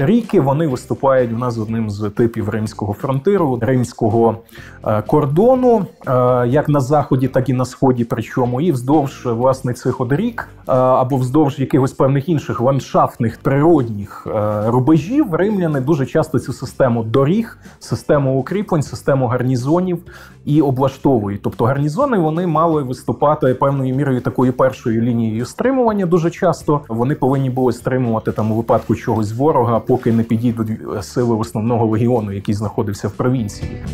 ріки вони виступають у нас одним з типів римського фронтиру, римського е, кордону, е, як на заході, так і на сході. Причому і вздовж власне цих от рік або вздовж якихось певних інших ландшафтних природних рубежів римляни дуже часто цю систему доріг, систему укріплень, систему гарнізонів і облаштовують. Тобто гарнізони вони мали виступати певною мірою такою першою лінією стримування. Дуже часто вони повинні були стримувати там у випадку чогось ворога, поки не підійдуть сили основного легіону, який знаходився в провінції.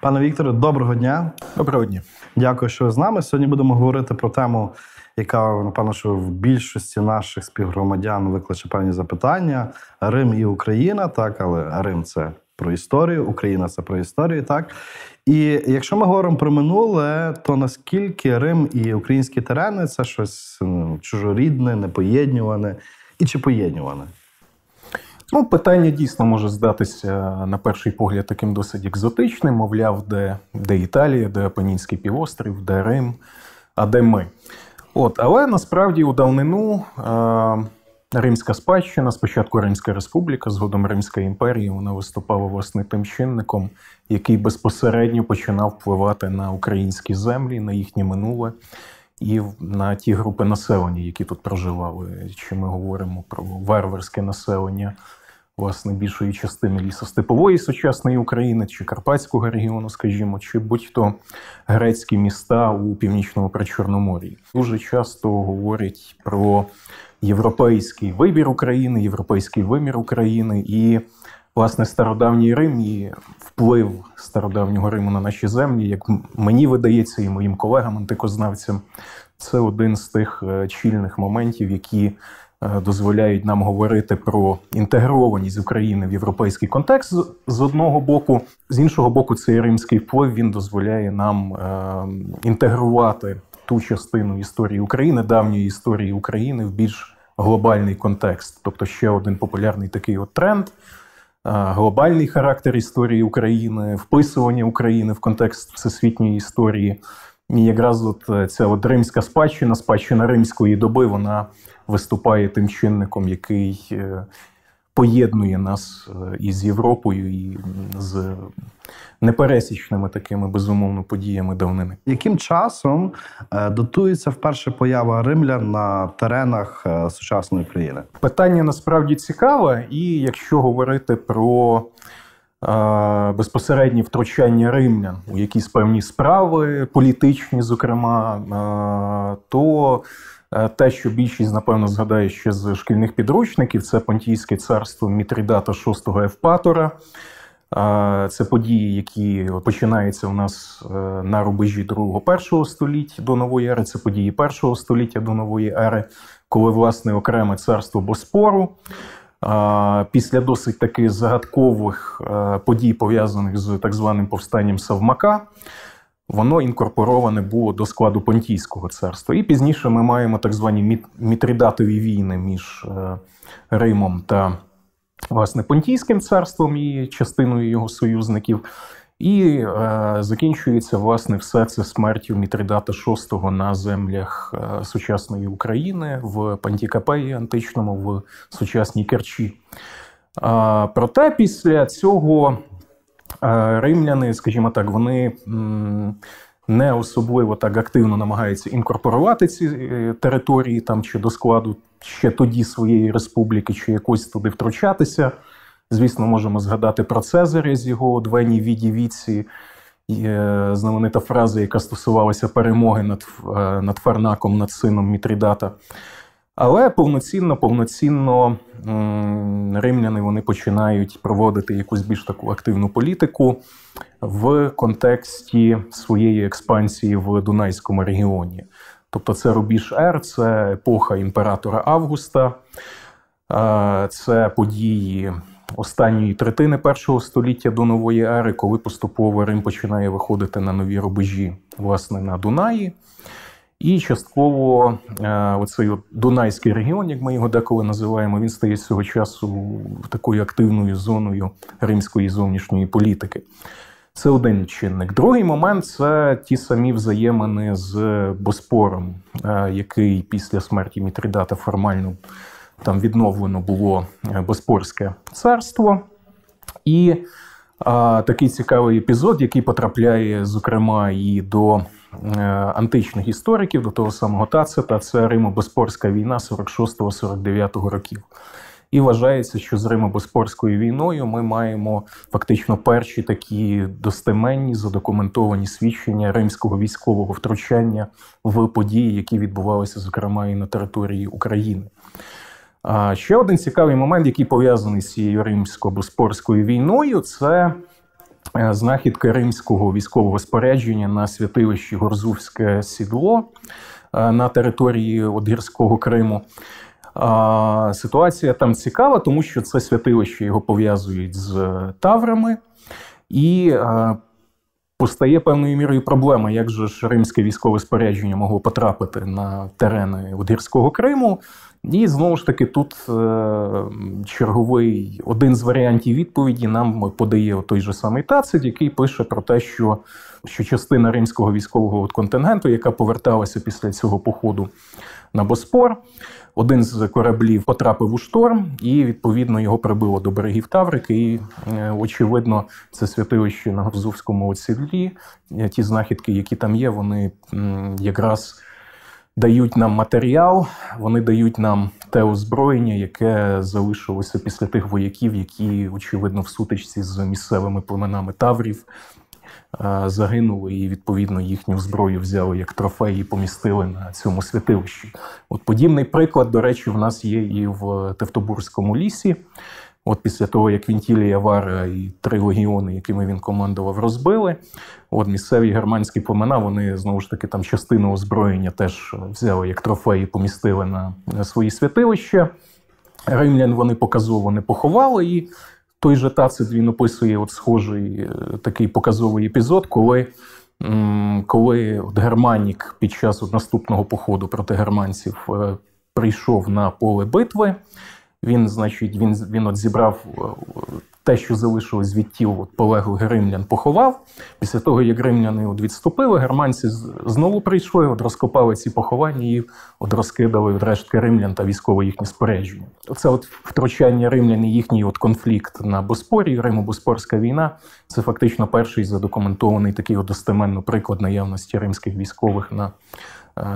Пане Вікторе, доброго дня. Доброго дня. Дякую, що ви з нами. Сьогодні будемо говорити про тему, яка напевно, що в більшості наших співгромадян викличе певні запитання: Рим і Україна, так, але Рим це про історію, Україна це про історію, так. І якщо ми говоримо про минуле, то наскільки Рим і українські терени це щось ну, чужорідне, непоєднюване і чи поєднюване? Ну, питання дійсно може здатися на перший погляд таким досить екзотичним, мовляв, де де Італія, де Апенінський півострів, де Рим, а де ми. От, Але насправді у давнину. Е- Римська спадщина, спочатку Римська Республіка, згодом Римська імперія, вона виступала власне тим чинником, який безпосередньо починав впливати на українські землі, на їхнє минуле і на ті групи населення, які тут проживали. Чи ми говоримо про варварське населення власне більшої частини лісостепової сучасної України, чи Карпатського регіону, скажімо, чи будь-то грецькі міста у північному причорномор'ї. Дуже часто говорять про європейський вибір України, європейський вимір України. І, власне, стародавній Рим і вплив стародавнього Риму на наші землі, як мені видається, і моїм колегам, антикознавцям, це один з тих е, чільних моментів, які е, дозволяють нам говорити про інтегрованість України в європейський контекст. З одного боку, з іншого боку, цей римський вплив він дозволяє нам е, інтегрувати ту частину історії України, давньої історії України в більш глобальний контекст. Тобто ще один популярний такий от тренд. Глобальний характер історії України, вписування України в контекст всесвітньої історії. І якраз от е, ця от римська спадщина, спадщина римської доби, вона виступає тим чинником, який е, поєднує нас е, із Європою і з непересічними такими безумовно подіями давнини. Яким часом е, дотується вперше поява римлян на теренах е, сучасної країни? Питання насправді цікаве, і якщо говорити про Безпосереднє втручання римлян у якісь певні справи, політичні, зокрема, то те, що більшість, напевно, згадає ще з шкільних підручників, це Понтійське царство Мітридата VI Евпатора. Е, це події, які починаються у нас е, на рубежі 2-1 століття до нової ери. Це події першого століття до нової ери, коли власне окреме царство Боспору. Після досить таких загадкових подій, пов'язаних з так званим повстанням Савмака, воно інкорпороване було до складу Понтійського царства. І пізніше ми маємо так звані мітридатові війни між е, Римом та власне Понтійським царством і частиною його союзників. І е, закінчується власне все це смертю Мітридата VI на землях е, сучасної України в Пантікапеї античному в сучасній Керчі. Е, проте після цього римляни, скажімо так, вони не особливо так активно намагаються інкорпорувати ці е, території там чи до складу ще тоді своєї республіки, чи якось туди втручатися. Звісно, можемо згадати про Цезаря з його двені віді віці. Е, знаменита фраза, яка стосувалася перемоги над е, над Фарнаком, над сином Мітрідата. Але повноцінно, повноцінно римляни вони починають проводити якусь більш таку активну політику в контексті своєї експансії в Дунайському регіоні. Тобто, це рубіж Р, це епоха імператора Августа, це події останньої третини першого століття до нової ери, коли поступово Рим починає виходити на нові рубежі, власне, на Дунаї. І частково е, оцей от Дунайський регіон, як ми його деколи називаємо, він стає з цього часу такою активною зоною римської зовнішньої політики. Це один чинник. Другий момент це ті самі взаємини з Боспором, е, який після смерті Мітридата формально там відновлено було Боспорське царство. І а, такий цікавий епізод, який потрапляє, зокрема, і до е, античних істориків, до того самого Тацита, це Римо-Боспорська війна 46-49 років. І вважається, що з Римо-Боспорською війною ми маємо фактично перші такі достеменні задокументовані свідчення римського військового втручання в події, які відбувалися, зокрема, і на території України. Ще один цікавий момент, який пов'язаний з цією римсько-боспорською війною, це е, знахідка римського військового спорядження на святилищі Горзувське сідло е, на території Одгірського Криму. Ситуація там цікава, тому що це святилище його пов'язують з таврами, і е, постає певною мірою проблема, як же ж римське військове спорядження могло потрапити на терени Одгірського Криму. І знову ж таки, тут е, черговий один з варіантів відповіді нам подає той же самий Тацит, який пише про те, що що частина римського військового контингенту, яка поверталася після цього походу на Боспор, один з кораблів потрапив у шторм, і відповідно його прибило до берегів Таврики. І е, очевидно, це святилище на Грузовському оціллі. Ті знахідки, які там є, вони якраз дають нам матеріал, вони дають нам те озброєння, яке залишилося після тих вояків, які, очевидно, в сутичці з місцевими племенами Таврів е, загинули, і відповідно їхню зброю взяли як трофей і помістили на цьому святилищі. От подібний приклад, до речі, в нас є і в Тевтобурському лісі. От після того, як Вінтілія Вара і три легіони, якими він командував, розбили. От місцеві германські племена, вони знову ж таки там частину озброєння теж взяли як трофеї, помістили на свої святилища. Римлян вони показово не поховали, і той же Тацит він описує от схожий е, такий показовий епізод, коли коли от Германік під час от наступного походу проти германців е, прийшов на поле битви. Він, значить, він він от зібрав е, те, що залишилось від тіл от полеглих римлян, поховав. Після того, як римляни от відступили, германці знову прийшли, от розкопали ці поховання і от розкидали от рештки римлян та військове їхнє спорядження. Оце от втручання римлян і їхній от конфлікт на Боспорі, Римо-Боспорська війна. Це фактично перший задокументований такий от достеменно приклад наявності римських військових на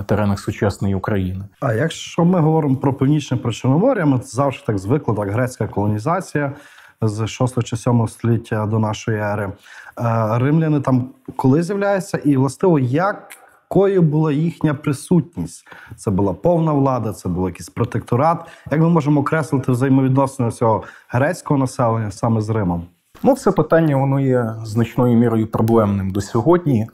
теренах сучасної України. А якщо ми говоримо про північне Причорномор'я, ми завжди так звикли, так грецька колонізація з 6 чи 7 століття до нашої ери. Е, римляни там коли з'являються, і властиво якою була їхня присутність? Це була повна влада, це був якийсь протекторат. Як ми можемо окреслити взаємовідносини цього грецького населення саме з Римом? Ну, це питання воно є значною мірою проблемним до сьогодні.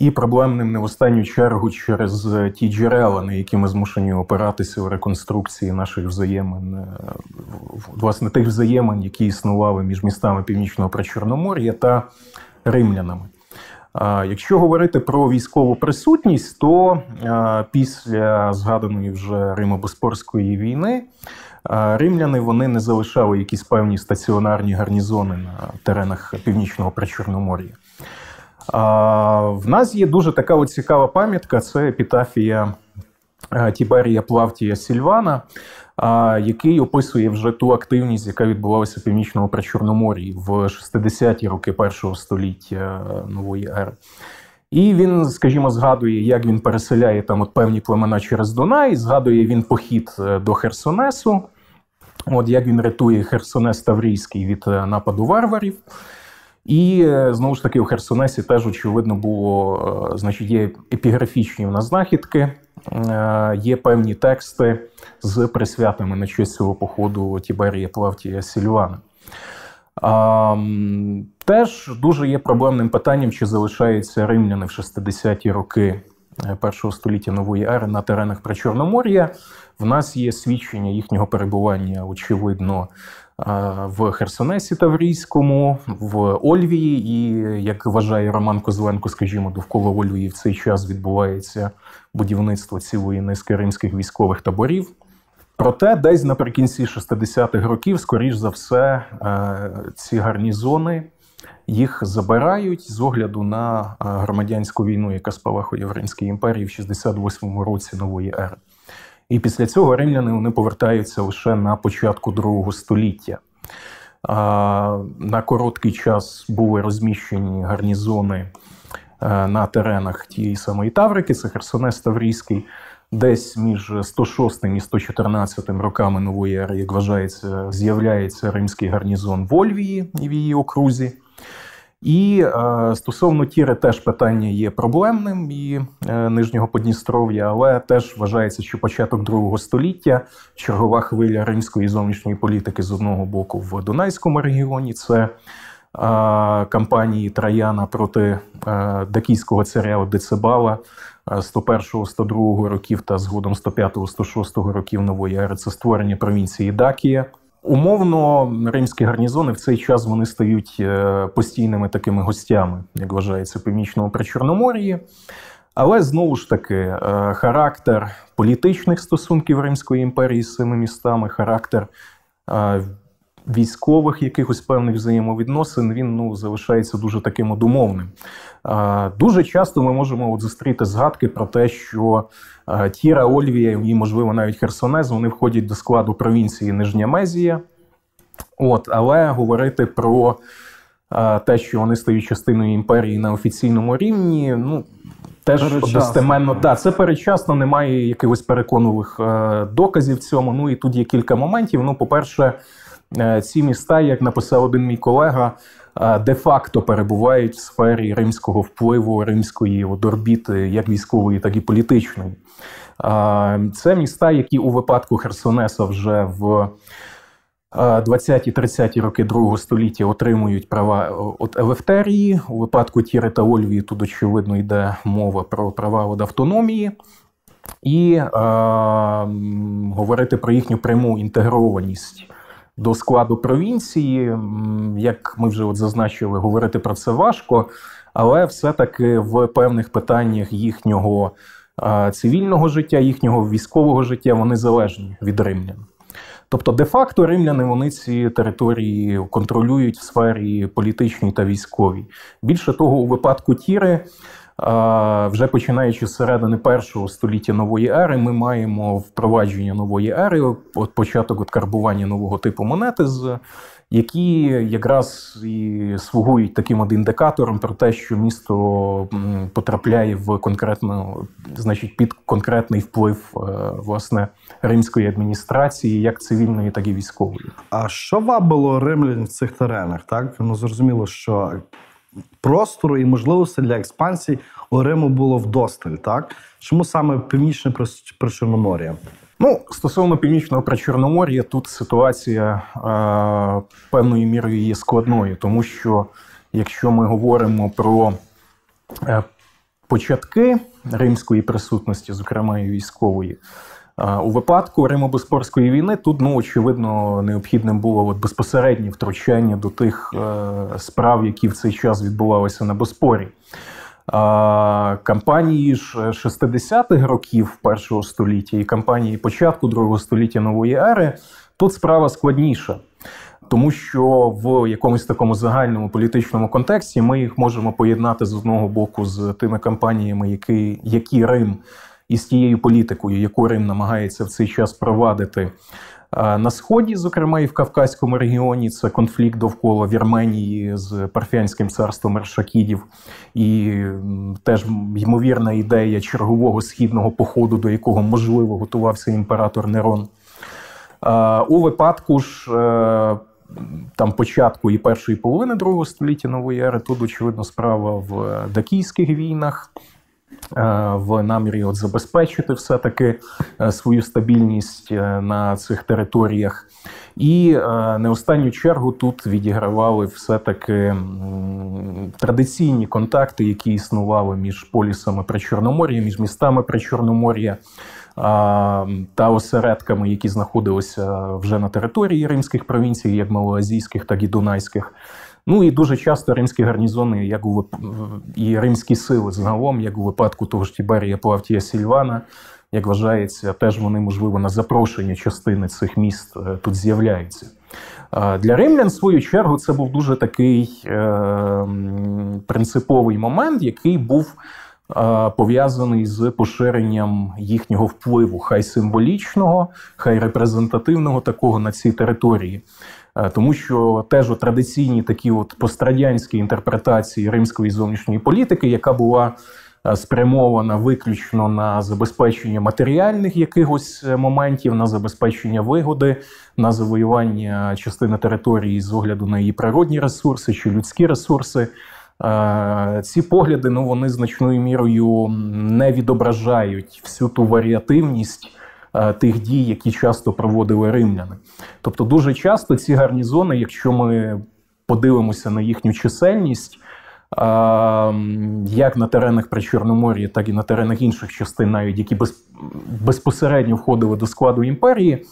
І проблемним не в останню чергу через е, ті джерела, на які ми змушені опиратися у реконструкції наших взаємин, е, власне тих взаємин, які існували між містами Північного Причорномор'я та римлянами. Якщо говорити про військову присутність, то після згаданої вже Римо-Боспорської війни римляни вони не залишали якісь певні стаціонарні гарнізони на теренах Північного Причорномор'я. В нас є дуже така от цікава пам'ятка: це епітафія е, Тіберія Плавтія Сільвана, який описує вже ту активність, яка відбувалася в північному причорномор'ї в 60-ті роки першого століття е, нової ери. І він, скажімо, згадує, як він переселяє там от певні племена через Дунай, згадує він похід е, до Херсонесу, от як він рятує Херсонес Таврійський від нападу варварів. І е, знову ж таки у Херсонесі теж очевидно було, е, значить, є епіграфічні в нас знахідки, е, є певні тексти з присвятами на честь цього походу Тіберія Плавтія Сільвана. Теж дуже є проблемним питанням, чи залишаються римляни в 60-ті роки першого століття нової ери на теренах Причорномор'я. В нас є свідчення їхнього перебування, очевидно, в Херсонесі Таврійському, в Ольвії, і як вважає Роман Козленко, скажімо, довкола Ольвії в цей час відбувається будівництво цілої низки римських військових таборів. Проте, десь наприкінці 60-х років, скоріш за все, е, ці гарнізони їх забирають з огляду на громадянську війну, яка спалахує в Римській імперії в 68-му році нової ери. І після цього римляни вони повертаються лише на початку другого століття. На короткий час були розміщені гарнізони е, на теренах тієї самої Таврики, це Херсонес Таврійський, десь між 106 і 114 роками нової ери, як вважається, з'являється римський гарнізон в Ольвії і в її окрузі. І е, стосовно Тіри, теж питання є проблемним і е, нижнього Подністров'я, але теж вважається, що початок другого століття чергова хвиля римської зовнішньої політики з одного боку в Дунайському регіоні. Це е, кампанії Траяна проти е, дакійського царя Децибала 101-102 років та згодом 105-106 років нової ери. Це створення провінції Дакія. Умовно, римські гарнізони в цей час вони стають е, постійними такими гостями, як вважається, північного причорномор'ї. Але знову ж таки, е, характер політичних стосунків Римської імперії з цими містами, характер е, військових якихось певних взаємовідносин, він ну, залишається дуже таким одумовним. Дуже часто ми можемо от зустріти згадки про те, що Тіра, Ольвія і, можливо, навіть Херсонез вони входять до складу провінції Нижня Мезія. От, Але говорити про те, що вони стають частиною імперії на офіційному рівні, ну. Теж достеменно, да, це передчасно, немає якихось переконливих е, доказів цьому. Ну і тут є кілька моментів. Ну, по-перше, е, ці міста, як написав один мій колега, де-факто перебувають в сфері римського впливу, римської орбіти, як військової, так і політичної. Це міста, які у випадку Херсонеса вже в 20-30 роки другого століття отримують права от Елефтерії. У випадку Тіри та Ольвії тут, очевидно, йде мова про права від автономії. І е, говорити про їхню пряму інтегрованість до складу провінції. Як ми вже от зазначили, говорити про це важко, але все-таки в певних питаннях їхнього цивільного життя, їхнього військового життя вони залежні від римлян. Тобто, де-факто римляни вони ці території контролюють в сфері політичній та військовій. Більше того, у випадку Тіри вже починаючи з середини першого століття нової ери, ми маємо впровадження нової ери, от початок от карбування нового типу монети, які якраз і слугують таким от індикатором про те, що місто потрапляє в конкретно, значить, під конкретний вплив е, власне римської адміністрації, як цивільної, так і військової. А що вабило римлян в цих теренах? Так ну зрозуміло, що простору і можливостей для експансії у Риму було вдосталь. Так чому саме північне Причорномор'я? Ну, стосовно північного Причорномор'я, тут ситуація е, певною мірою є складною, тому що якщо ми говоримо про е, початки римської присутності, зокрема і військової, у випадку Римо-Боспорської війни тут ну очевидно необхідним було от безпосереднє втручання до тих е, справ, які в цей час відбувалися на Боспорі. Кампанії ж 60-х років першого століття і кампанії початку другого століття нової ери тут справа складніша. Тому що в якомусь такому загальному політичному контексті ми їх можемо поєднати з одного боку з тими кампаніями, які які Рим із тією політикою, яку Рим намагається в цей час провадити. На сході, зокрема, і в Кавказькому регіоні, це конфлікт довкола Вірменії з Парфянським царством Ершакідів, і теж ймовірна ідея чергового східного походу, до якого можливо готувався імператор Нерон. У випадку ж е, там початку і першої половини другого століття нової ери тут очевидно справа в дакійських війнах. Е, в намірі от забезпечити все-таки е, свою стабільність е, на цих територіях. І не останню чергу тут відігравали все-таки традиційні контакти, які існували між полісами Причорномор'я, між містами Причорномор'я та осередками, які знаходилися вже на території римських провінцій, як малоазійських, так і дунайських. Ну і дуже часто римські гарнізони, як у і римські сили загалом, як у випадку того ж Тіберія Плавтія Сільвана, як вважається, теж вони, можливо, на запрошення частини цих міст е, тут з'являються. Для римлян, в свою чергу, це був дуже такий е, принциповий момент, який був пов'язаний з поширенням їхнього впливу, хай символічного, хай репрезентативного такого на цій території. Тому що теж у традиційні такі от пострадянські інтерпретації римської зовнішньої політики, яка була спрямована виключно на забезпечення матеріальних якихось е, моментів, на забезпечення вигоди, на завоювання частини території з огляду на її природні ресурси чи людські ресурси. Ці погляди ну вони значною мірою не відображають всю ту варіативність тих дій, які часто проводили римляни. Тобто, дуже часто ці гарнізони, якщо ми подивимося на їхню чисельність, як на теренах при Чорномор'ї, так і на теренах інших частин, навіть які безпосередньо входили до складу імперії.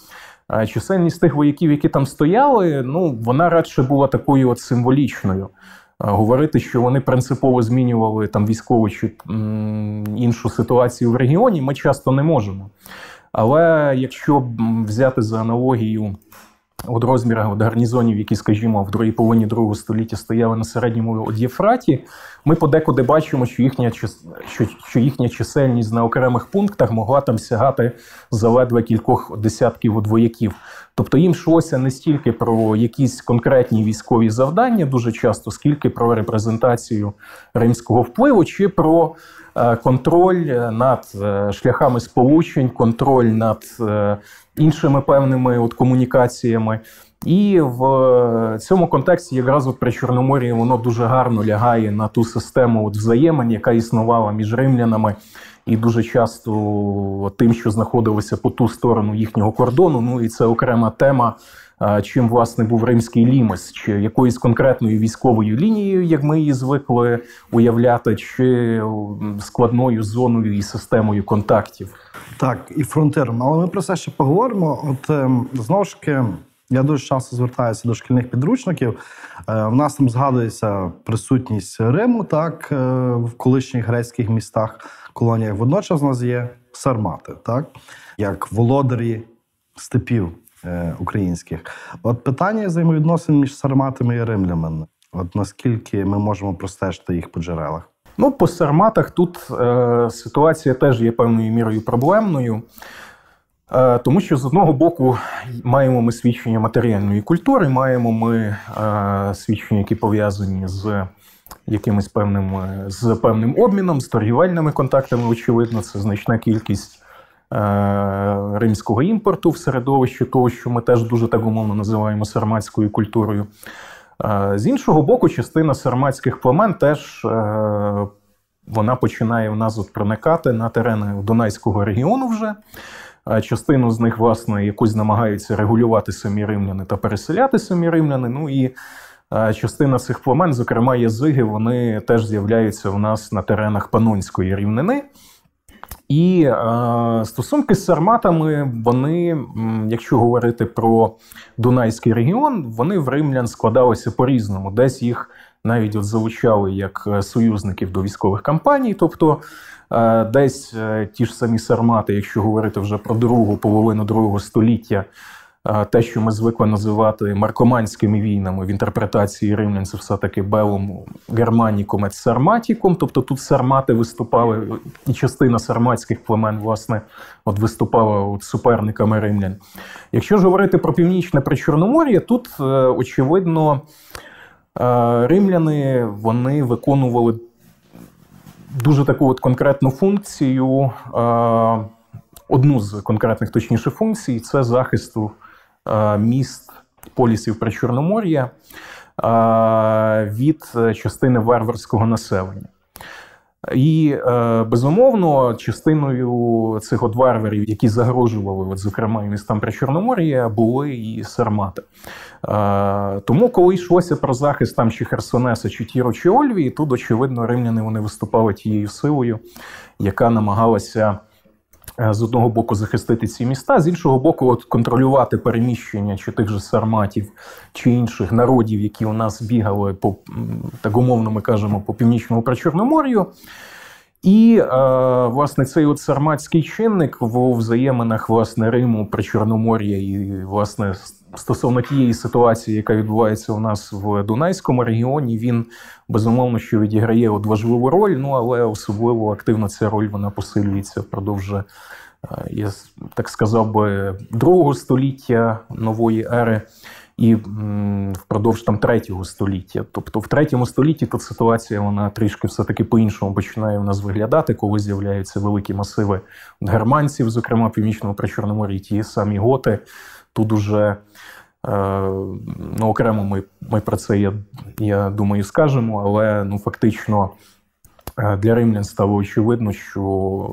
Чисельність тих вояків, які там стояли, ну вона радше була такою от символічною. Говорити, що вони принципово змінювали там військову чи іншу ситуацію в регіоні, ми часто не можемо. Але якщо взяти за аналогію от розмірах от гарнізонів, які, скажімо, в другій половині другого століття стояли на середньому Єфраті, ми подекуди бачимо, що їхня що, що їхня чисельність на окремих пунктах могла там сягати за ледве кількох десятків одвояків. Тобто їм йшлося не стільки про якісь конкретні військові завдання, дуже часто, скільки про репрезентацію римського впливу, чи про контроль над е, шляхами сполучень, контроль над е, іншими певними от комунікаціями. І в цьому контексті, якраз от при Чорномор'ї, воно дуже гарно лягає на ту систему от взаємин, яка існувала між римлянами, і дуже часто тим, що знаходилося по ту сторону їхнього кордону. Ну і це окрема тема. Чим власне був римський лімес, чи якоюсь конкретною військовою лінією, як ми її звикли уявляти, чи складною зоною і системою контактів. Так, і фронтиром. Але ми про це ще поговоримо. От ем, знову ж таки, я дуже часто звертаюся до шкільних підручників. Е, в нас там згадується присутність Риму, так, е, в колишніх грецьких містах, колоніях. Водночас у нас є сармати, так, як володарі степів українських. От питання взаємовідносин між сарматами і римлянами. От наскільки ми можемо простежити їх по джерелах? Ну, по сарматах тут е, ситуація теж є певною мірою проблемною, е, тому що з одного боку маємо ми свідчення матеріальної культури, маємо ми е, свідчення, які пов'язані з якимось певним з певним обміном, з торгівельними контактами. Очевидно, це значна кількість. Е, римського імпорту в середовищі того, що ми теж дуже так умовно називаємо сарматською культурою. З іншого боку, частина сарматських племен теж е, вона починає в нас от проникати на терени Дунайського регіону вже. Частину з них, власне, якось намагаються регулювати самі римляни та переселяти самі римляни. Ну і частина цих племен, зокрема язиги, вони теж з'являються в нас на теренах Панонської рівнини. І е, стосунки з сарматами, вони, якщо говорити про Дунайський регіон, вони в римлян складалися по-різному. Десь їх навіть от залучали як е, союзників до військових кампаній. Тобто е, десь е, ті ж самі сармати, якщо говорити вже про другу половину другого століття те, що ми звикли називати маркоманськими війнами в інтерпретації римлян, це все-таки белом германіком et сарматіком. Тобто тут сармати виступали, і частина сарматських племен, власне, от виступала от суперниками римлян. Якщо ж говорити про північне Причорномор'я, тут е, очевидно е, римляни вони виконували дуже таку от конкретну функцію. Е, одну з конкретних точніше функцій це захисту міст полісів Причорномор'я е, від частини варварського населення. І е, безумовно, частиною цих от варварів, які загрожували, от, зокрема, і містам Причорномор'я, були і Сармати. Тому, коли йшлося про захист там чи Херсонеса, чи Тіро, чи Ольвії, тут, очевидно, римляни вони виступали тією силою, яка намагалася Е, з одного боку захистити ці міста, з іншого боку, от контролювати переміщення чи тих же сарматів чи інших народів, які у нас бігали по так умовно ми кажемо по північному причорномор'ю. І, власне, цей от сарматський чинник в взаєминах власне Риму при Чорномор'я і, власне, стосовно тієї ситуації, яка відбувається у нас в Дунайському регіоні, він безумовно що відіграє от важливу роль, ну але особливо активно ця роль вона посилюється впродовж, я так сказав би, другого століття нової ери і впродовж там третього століття. Тобто, в третьому столітті тут ситуація вона трішки все-таки по-іншому починає у нас виглядати, коли з'являються великі масиви германців, зокрема північного причорномор'я, ті самі готи. Тут уже е, ну, окремо ми ми про це, я я думаю, скажемо, але ну, фактично Е, для римлян стало очевидно, що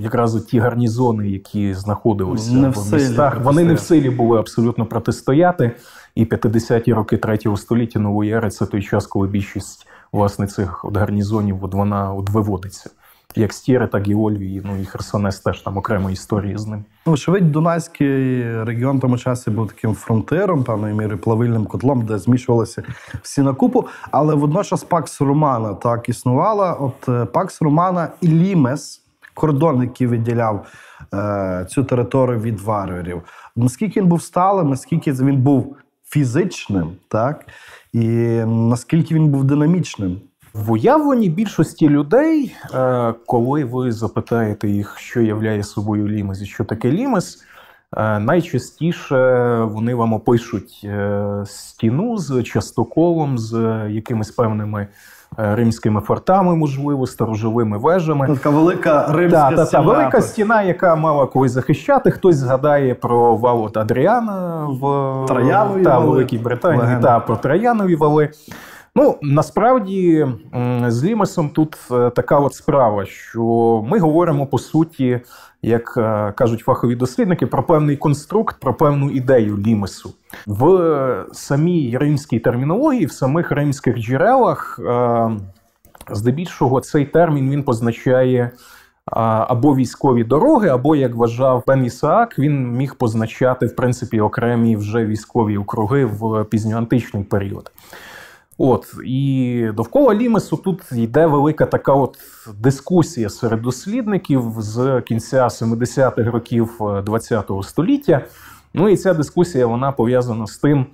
якраз ті гарнізони, які знаходилися не в, в містах, вони не в силі були абсолютно протистояти. І 50-ті роки третього століття нової ери це той час, коли більшість власне цих от гарнізонів от вона от виводиться як Стіри, так і Ольві, ну і Херсонес теж там окрема історія з ним. Ну, Очевидь, Дунайський регіон тому часі був таким фронтиром, певною міри плавильним котлом, де змішувалися всі на купу. Але водночас Пакс Романа так існувала. От е, Пакс Романа і Лімес, кордон, який відділяв е, цю територію від варварів. Наскільки він був сталим, наскільки він був фізичним, так і наскільки він був динамічним. В уявленні більшості людей, е, коли ви запитаєте їх, що являє собою лімес і що таке лімес, е, найчастіше вони вам опишуть е, стіну з частоколом, з якимись певними римськими фортами, можливо, сторожовими вежами. Така велика римська та, та, та, велика стіна, яка мала когось захищати. Хтось згадає про вал от Адріана в Троянові та, Великій Британії Легенда. та про Троянові вали. Ну насправді з Лімесом тут е, така от справа, що ми говоримо по суті, як е, кажуть фахові дослідники, про певний конструкт, про певну ідею лімесу в самій римській термінології, в самих римських джерелах. Е, здебільшого цей термін він позначає або військові дороги, або як вважав Бен Ісаак, він міг позначати в принципі окремі вже військові округи в пізньоантичний період. От і довкола Лімесу тут йде велика така от дискусія серед дослідників з кінця 70-х років ХХ е, століття. Ну і ця дискусія вона пов'язана з тим,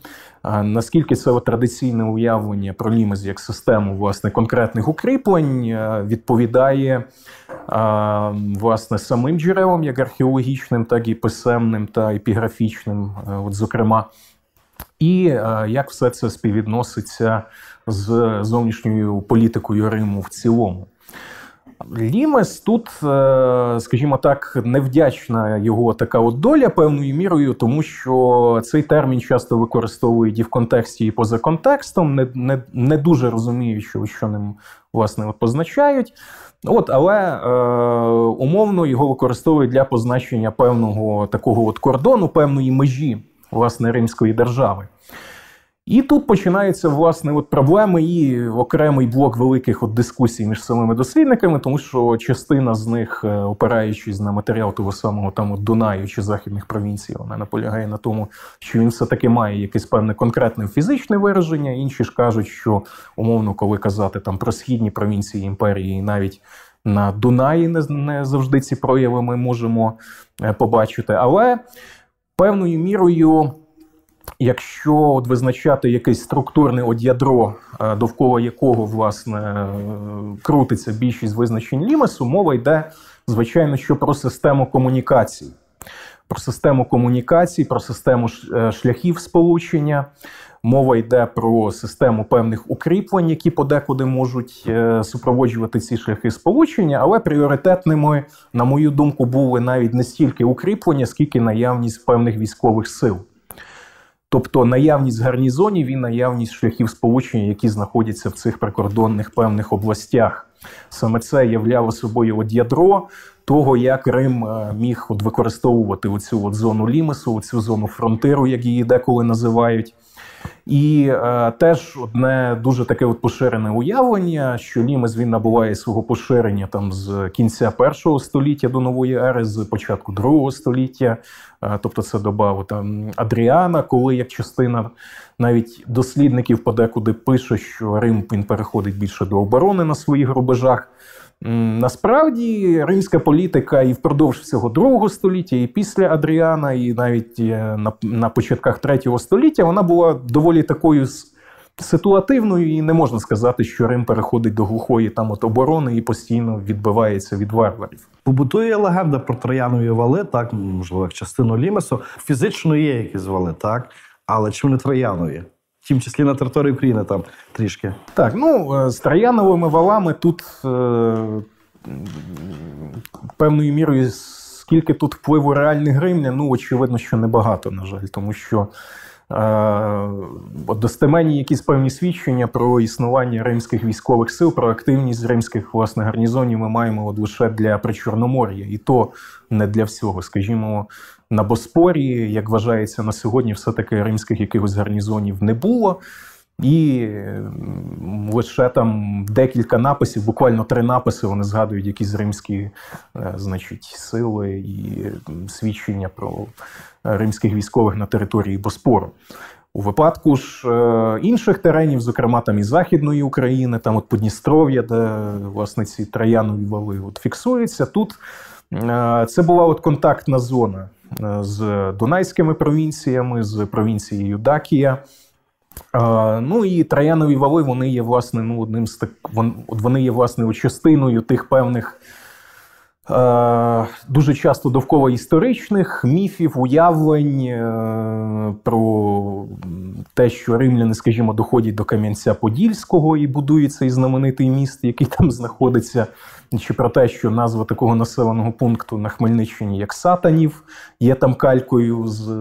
е, наскільки це традиційне уявлення про Лімес як систему власне конкретних укріплень е, відповідає власне самим джерелам, як археологічним, так і писемним та епіграфічним, от зокрема. І е, як все це співвідноситься з зовнішньою політикою Риму в цілому? Лімес тут, е, скажімо так, невдячна його така от доля певною мірою, тому що цей термін часто використовують і в контексті, і поза контекстом, не не, не дуже розуміючи, що ним власне позначають. От, Але е, умовно його використовують для позначення певного такого от кордону, певної межі власне римської держави. І тут починаються власне от проблеми і окремий блок великих от дискусій між самими дослідниками, тому що частина з них, е, опираючись на матеріал того самого там от Дунаю чи західних провінцій, вона наполягає на тому, що він все таки має якесь певне конкретне фізичне вираження. Інші ж кажуть, що умовно, коли казати там про східні провінції імперії, навіть на Дунаї не, не завжди ці прояви ми можемо е, побачити, але певною мірою. Якщо от визначати якесь структурне от ядро, е, довкола якого власне е, крутиться більшість визначень лімесу, мова йде, звичайно, що про систему комунікацій, про систему комунікацій, про систему е, шляхів сполучення. Мова йде про систему певних укріплень, які подекуди можуть супроводжувати ці шляхи сполучення, але пріоритетними, на мою думку, були навіть не стільки укріплення, скільки наявність певних військових сил. Тобто наявність гарнізонів і наявність шляхів сполучення, які знаходяться в цих прикордонних певних областях. Саме це являло собою от ядро того, як Рим е, міг от використовувати оцю от зону лімесу, оцю зону фронтиру, як її деколи називають. І е, теж одне дуже таке от поширене уявлення, що Лімес він набуває свого поширення там з кінця першого століття до нової ери, з початку другого століття, е, тобто це доба там Адріана, коли як частина навіть дослідників подекуди пише, що Рим він переходить більше до оборони на своїх рубежах. Насправді римська політика і впродовж всього другого століття, і після Адріана, і навіть е, на початках третього століття вона була доволі такою ситуативною, і не можна сказати, що Рим переходить до глухої там от оборони і постійно відбивається від варварів. Побутує легенда про троянові вали, так можливо, частину лімесу. Фізично є якісь вали, так але чи вони троянові? Тім числі на території України там трішки. Так, ну е, з трояновими валами тут е, певною мірою, скільки тут впливу реальних гривня, ну очевидно, що небагато, на жаль, тому що. Е, достеменні якісь певні свідчення про існування римських військових сил, про активність римських власне гарнізонів ми маємо от лише для Причорномор'я, і то не для всього. Скажімо, на Боспорі, як вважається на сьогодні, все-таки римських якихось гарнізонів не було. І лише там декілька написів, буквально три написи, вони згадують якісь римські е, значить, сили і свідчення про римських військових на території Боспору. У випадку ж е, інших теренів, зокрема там і Західної України, там от Подністров'я, де власне ці троянові вали от фіксуються. Тут е, це була от контактна зона з Дунайськими провінціями, з провінцією Дакія. Ну і троянові вали вони є власне ну, одним з так вони є власне частиною тих певних. Дуже часто довкола історичних міфів, уявлень е, про те, що римляни, скажімо, доходять до Кам'янця-Подільського і будують цей знаменитий міст, який там знаходиться чи про те, що назва такого населеного пункту на Хмельниччині як Сатанів, є там калькою з е,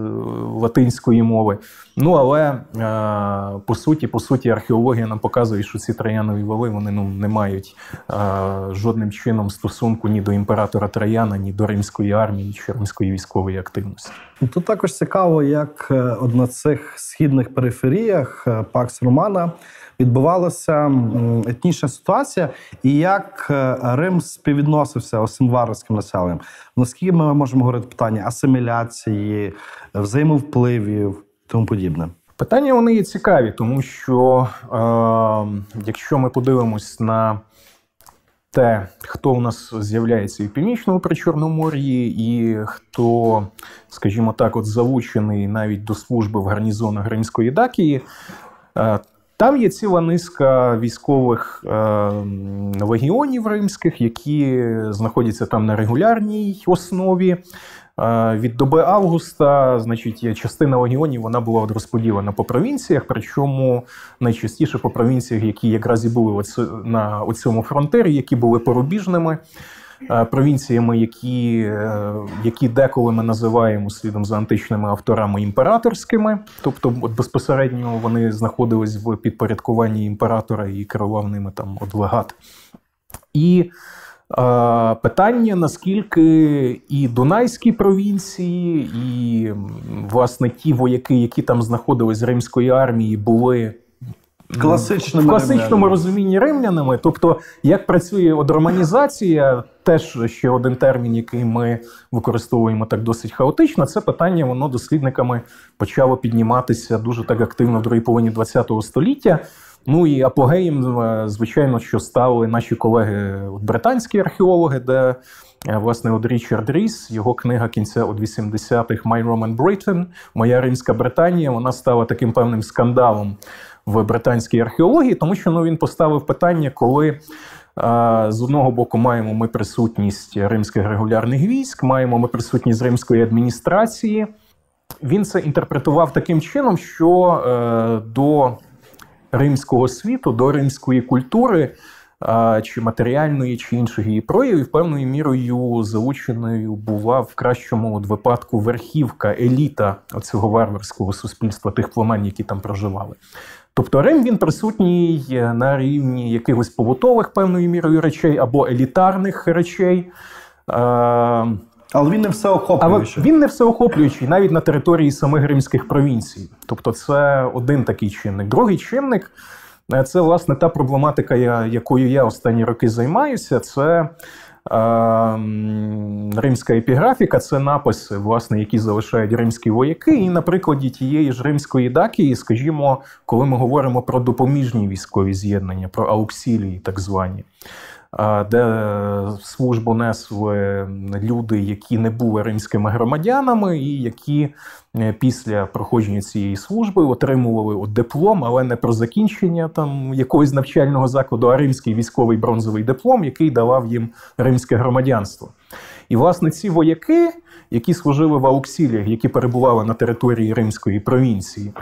латинської мови. Ну але е, по суті, по суті, археологія нам показує, що ці троянові вали вони ну не мають е, жодним чином стосунку ні до імператора Трояна, ні до римської армії, чи римської військової активності. Тут також цікаво, як от на цих східних периферіях Пакс Романа відбувалася етнічна ситуація, і як е, Рим співвідносився осім варварським населенням. Наскільки ми можемо говорити питання асиміляції, взаємовпливів і тому подібне? Питання вони є цікаві, тому що е, якщо ми подивимось на те, хто у нас з'являється і в північному причорномор'ї, і хто, скажімо так, от залучений навіть до служби в гарнізонах Римської Дакії, е, там є ціла низка військових е, легіонів римських, які знаходяться там на регулярній основі. Е, від доби Августа, значить, частина легіонів вона була розподілена по провінціях, причому найчастіше по провінціях, які якраз і були на цьому фронтирі, які були порубіжними. Е, провінціями, які е, які деколи ми називаємо слідом за античними авторами імператорськими, тобто от безпосередньо вони знаходились в підпорядкуванні імператора і керував ними там от легат. І е, Питання, наскільки і Дунайські провінції, і власне ті вояки, які там знаходились з римської армії, були Класичними в класичному розумінні римлянами. Тобто, як працює от романізація, теж ще один термін, який ми використовуємо так досить хаотично. Це питання, воно дослідниками почало підніматися дуже так активно в другій половині ХХ століття. Ну і апогеєм, е, звичайно, що стали наші колеги британські археологи, де е, власне от Річард Ріс, його книга кінця от 80-х «My Roman Britain», Моя Римська Британія, вона стала таким певним скандалом в британській археології, тому що ну, він поставив питання, коли. З одного боку, маємо ми присутність римських регулярних військ, маємо ми присутність римської адміністрації. Він це інтерпретував таким чином, що е, до римського світу, до римської культури, е, чи матеріальної, чи інших її проявів, певною мірою залученою була в кращому випадку верхівка, еліта цього варварського суспільства, тих племен, які там проживали. Тобто Рим він присутній на рівні якихось побутових певною мірою речей або елітарних речей. Е, але він не всеохоплюючий. Але він не всеохоплюючий навіть на території самих римських провінцій. Тобто, це один такий чинник. Другий чинник е, це власне та проблематика, якою я останні роки займаюся. Це Римська епіграфіка це написи, власне, які залишають римські вояки. І на прикладі тієї ж римської дакії, скажімо, коли ми говоримо про допоміжні військові з'єднання, про ауксілії, так звані. Де службу несли люди, які не були римськими громадянами, і які е, після проходження цієї служби отримували от диплом, але не про закінчення там якогось навчального закладу, а римський військовий бронзовий диплом, який давав їм римське громадянство. І, власне, ці вояки, які служили в ауксіліях, які перебували на території Римської провінції,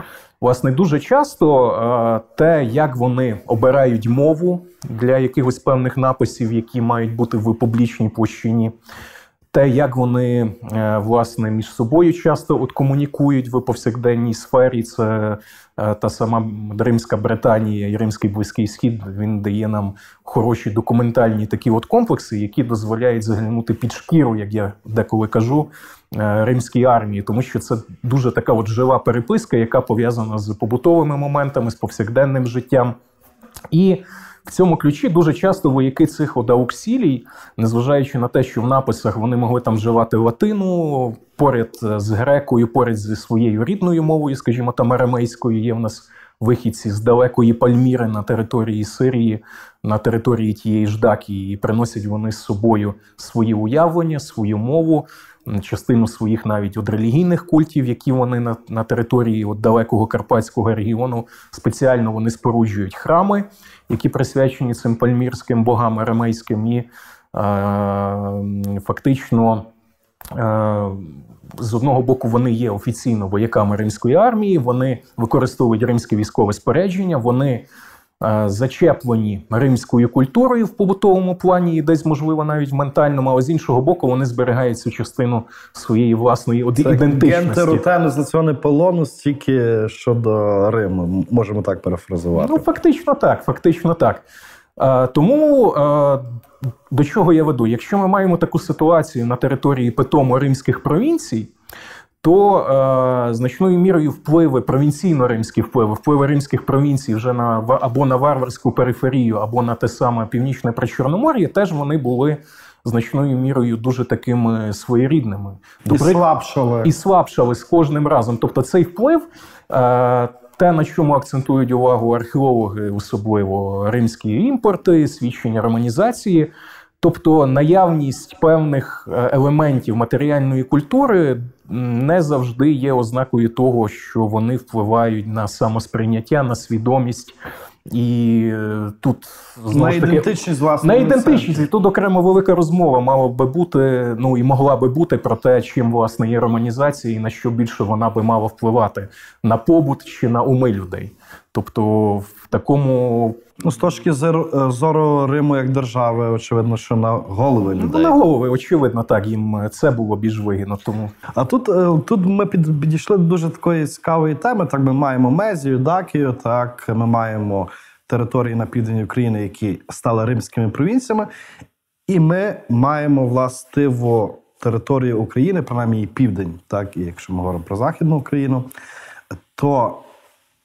власне, дуже часто е, те, як вони обирають мову для якихось певних написів, які мають бути в публічній площині, те, як вони е, власне між собою часто от комунікують в повсякденній сфері, це е, та сама Римська Британія і Римський Близький Схід. Він дає нам хороші документальні такі от комплекси, які дозволяють заглянути під шкіру, як я деколи кажу, е, римській армії, тому що це дуже така от жива переписка, яка пов'язана з побутовими моментами, з повсякденним життям. І в цьому ключі дуже часто вояки цих одауксілій, незважаючи на те, що в написах вони могли там вживати латину поряд з грекою, поряд зі своєю рідною мовою, скажімо, там арамейською, є в нас вихідці з далекої Пальміри на території Сирії, на території тієї ж Дакії, і приносять вони з собою свої уявлення, свою мову. Частину своїх навіть от релігійних культів, які вони на на території от далекого карпатського регіону спеціально вони споруджують храми, які присвячені цим пальмірським богам арамейським, і е, фактично е, з одного боку вони є офіційно вояками римської армії, вони використовують римське військове спорядження, вони зачеплені римською культурою в побутовому плані, і десь, можливо, навіть в ментальному, але з іншого боку, вони зберігають цю частину своєї власної Це ідентичності. Гентеротену з національний полонус тільки щодо Риму, можемо так перефразувати. Ну, фактично так, фактично так. Е, тому е, до чого я веду? Якщо ми маємо таку ситуацію на території питому римських провінцій, то е, значною мірою впливи провінційно-римські впливи, впливи римських провінцій вже на або на варварську периферію, або на те саме північне Причорномор'я, теж вони були значною мірою дуже такими своєрідними. І слабшали. І слабшали з кожним разом. Тобто цей вплив. Е, те, на чому акцентують увагу археологи, особливо римські імпорти, свідчення романізації, тобто наявність певних е, елементів матеріальної культури не завжди є ознакою того, що вони впливають на самосприйняття, на свідомість. І е, тут знову ж таки, ідентичність власне. На ідентичність. І тут окремо велика розмова мала би бути, ну і могла би бути про те, чим власне є романізація, і на що більше вона би мала впливати на побут чи на уми людей. Тобто, в такому Ну, з точки зору Риму як держави, очевидно, що на голови ну, людей. Ну, на голови, очевидно, так їм це було більш вигідно. Тому а тут е, тут ми підійшли до дуже такої цікавої теми. Так, ми маємо Мезію, Дакію. Так, ми маємо території на півдні України, які стали римськими провінціями, і ми маємо властиво територію України, принаймні її південь, так і якщо ми говоримо про Західну Україну, то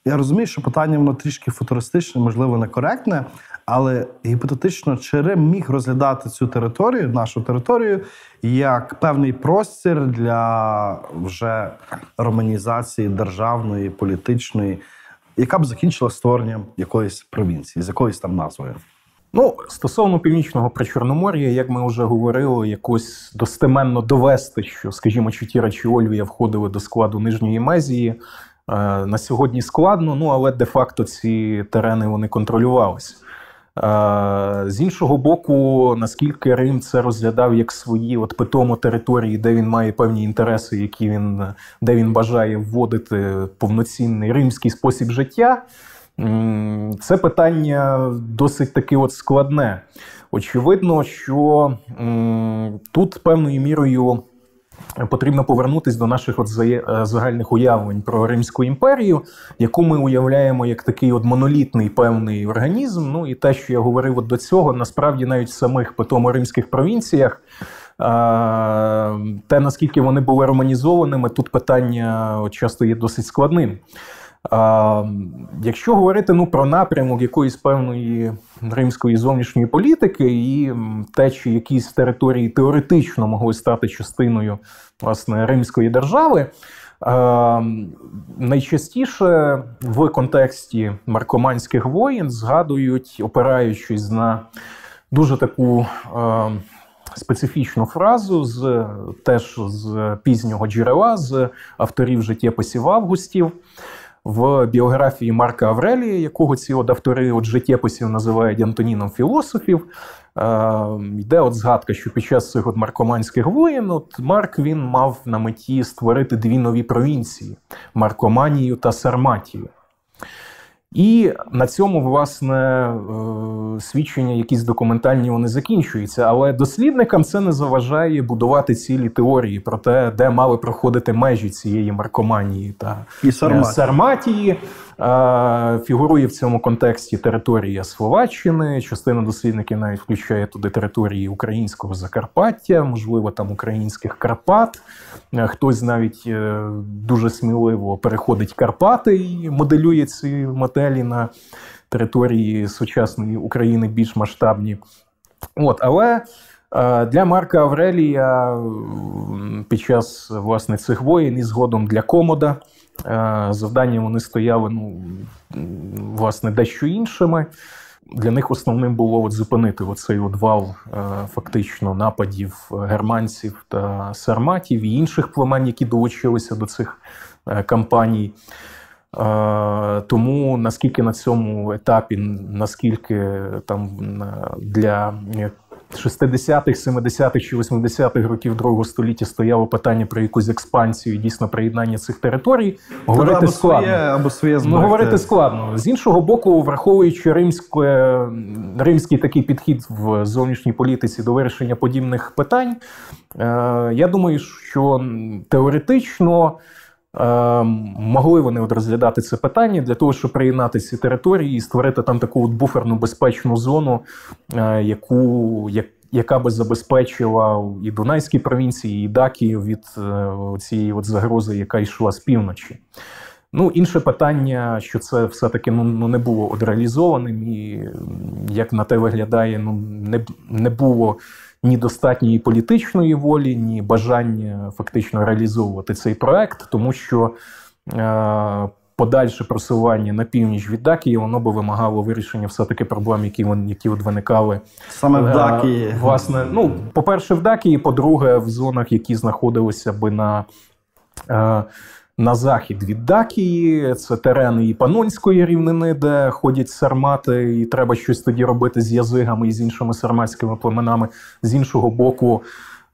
я розумію, що питання воно трішки футуристичне, можливо, некоректне, але гіпотетично, чи Рим міг розглядати цю територію, нашу територію, як певний простір для вже романізації державної, політичної, яка б закінчила створенням якоїсь провінції, з якоюсь там назвою. Ну, стосовно північного причорномор'я, як ми вже говорили, якось достеменно довести, що, скажімо, Чутіра чи Ольвія входили до складу Нижньої Мезії. Е, на сьогодні складно, ну але де-факто ці терени вони контролювалися. Е, з іншого боку, наскільки Рим це розглядав як свої от питому території, де він має певні інтереси, які він де він бажає вводити повноцінний римський спосіб життя, це питання досить таки от складне. Очевидно, що тут певною мірою Потрібно повернутися до наших от е, загальних уявлень про Римську імперію, яку ми уявляємо як такий от монолітний певний організм. Ну і те, що я говорив от до цього, насправді навіть в самих потім римських провінціях, те наскільки вони були романізованими, тут питання часто є досить складним. А, Якщо говорити ну, про напрямок якоїсь певної римської зовнішньої політики і те, чи якісь території теоретично могли стати частиною власне римської держави, а, найчастіше в контексті маркоманських воїн згадують, опираючись на дуже таку е, специфічну фразу з теж з пізнього джерела, з авторів життєписів августів. В біографії Марка Аврелія, якого ці от автори от життєписів називають Антоніном філософів, е, йде от згадка, що під час цих от маркоманських воєн от Марк він мав на меті створити дві нові провінції Маркоманію та Сарматію. І на цьому, власне, е, свідчення, якісь документальні вони закінчуються. Але дослідникам це не заважає будувати цілі теорії про те, де мали проходити межі цієї маркоманії та І Сарматії. Сарматії. Е, Фігурує в цьому контексті територія Словаччини. Частина дослідників навіть включає туди території українського Закарпаття, можливо, там українських Карпат. Е, Хтось навіть е, дуже сміливо переходить Карпати і моделює ці моделі на території сучасної України більш масштабні. От, але для Марка Аврелія під час власне цих воєн і згодом для Комода завдання вони стояли ну, власне дещо іншими. Для них основним було от зупинити оцей от вал е, фактично нападів германців та сарматів і інших племен, які долучилися до цих е, кампаній. Е, Тому наскільки на цьому етапі, наскільки там для 60-х, 70-х чи 80-х років другого століття стояло питання про якусь експансію, і дійсно приєднання цих територій, говорити або складно. своє, або своє Ну, говорити складно. З іншого боку, враховуючи римське, римський такий підхід в зовнішній політиці до вирішення подібних питань, е, я думаю, що теоретично могли вони от розглядати це питання для того, щоб приєднати ці території і створити там таку от буферну безпечну зону, е, яку як. Яка би забезпечила і Дунайські провінції, і Дакію від е, цієї от загрози, яка йшла з півночі. Ну, інше питання, що це все-таки ну, ну, не було реалізованим, і як на те виглядає, ну не, не було ні достатньої політичної волі, ні бажання фактично реалізовувати цей проект, тому що е, подальше просування на північ від Дакії, воно би вимагало вирішення все-таки проблем, які, вон- які от виникали Саме в Е, Дакії. Власне, ну, по-перше, в Дакії, по-друге, в зонах, які знаходилися би на. На захід від Дакії це терени і Панонської рівнини, де ходять сармати, і треба щось тоді робити з язигами і з іншими сарматськими племенами. З іншого боку,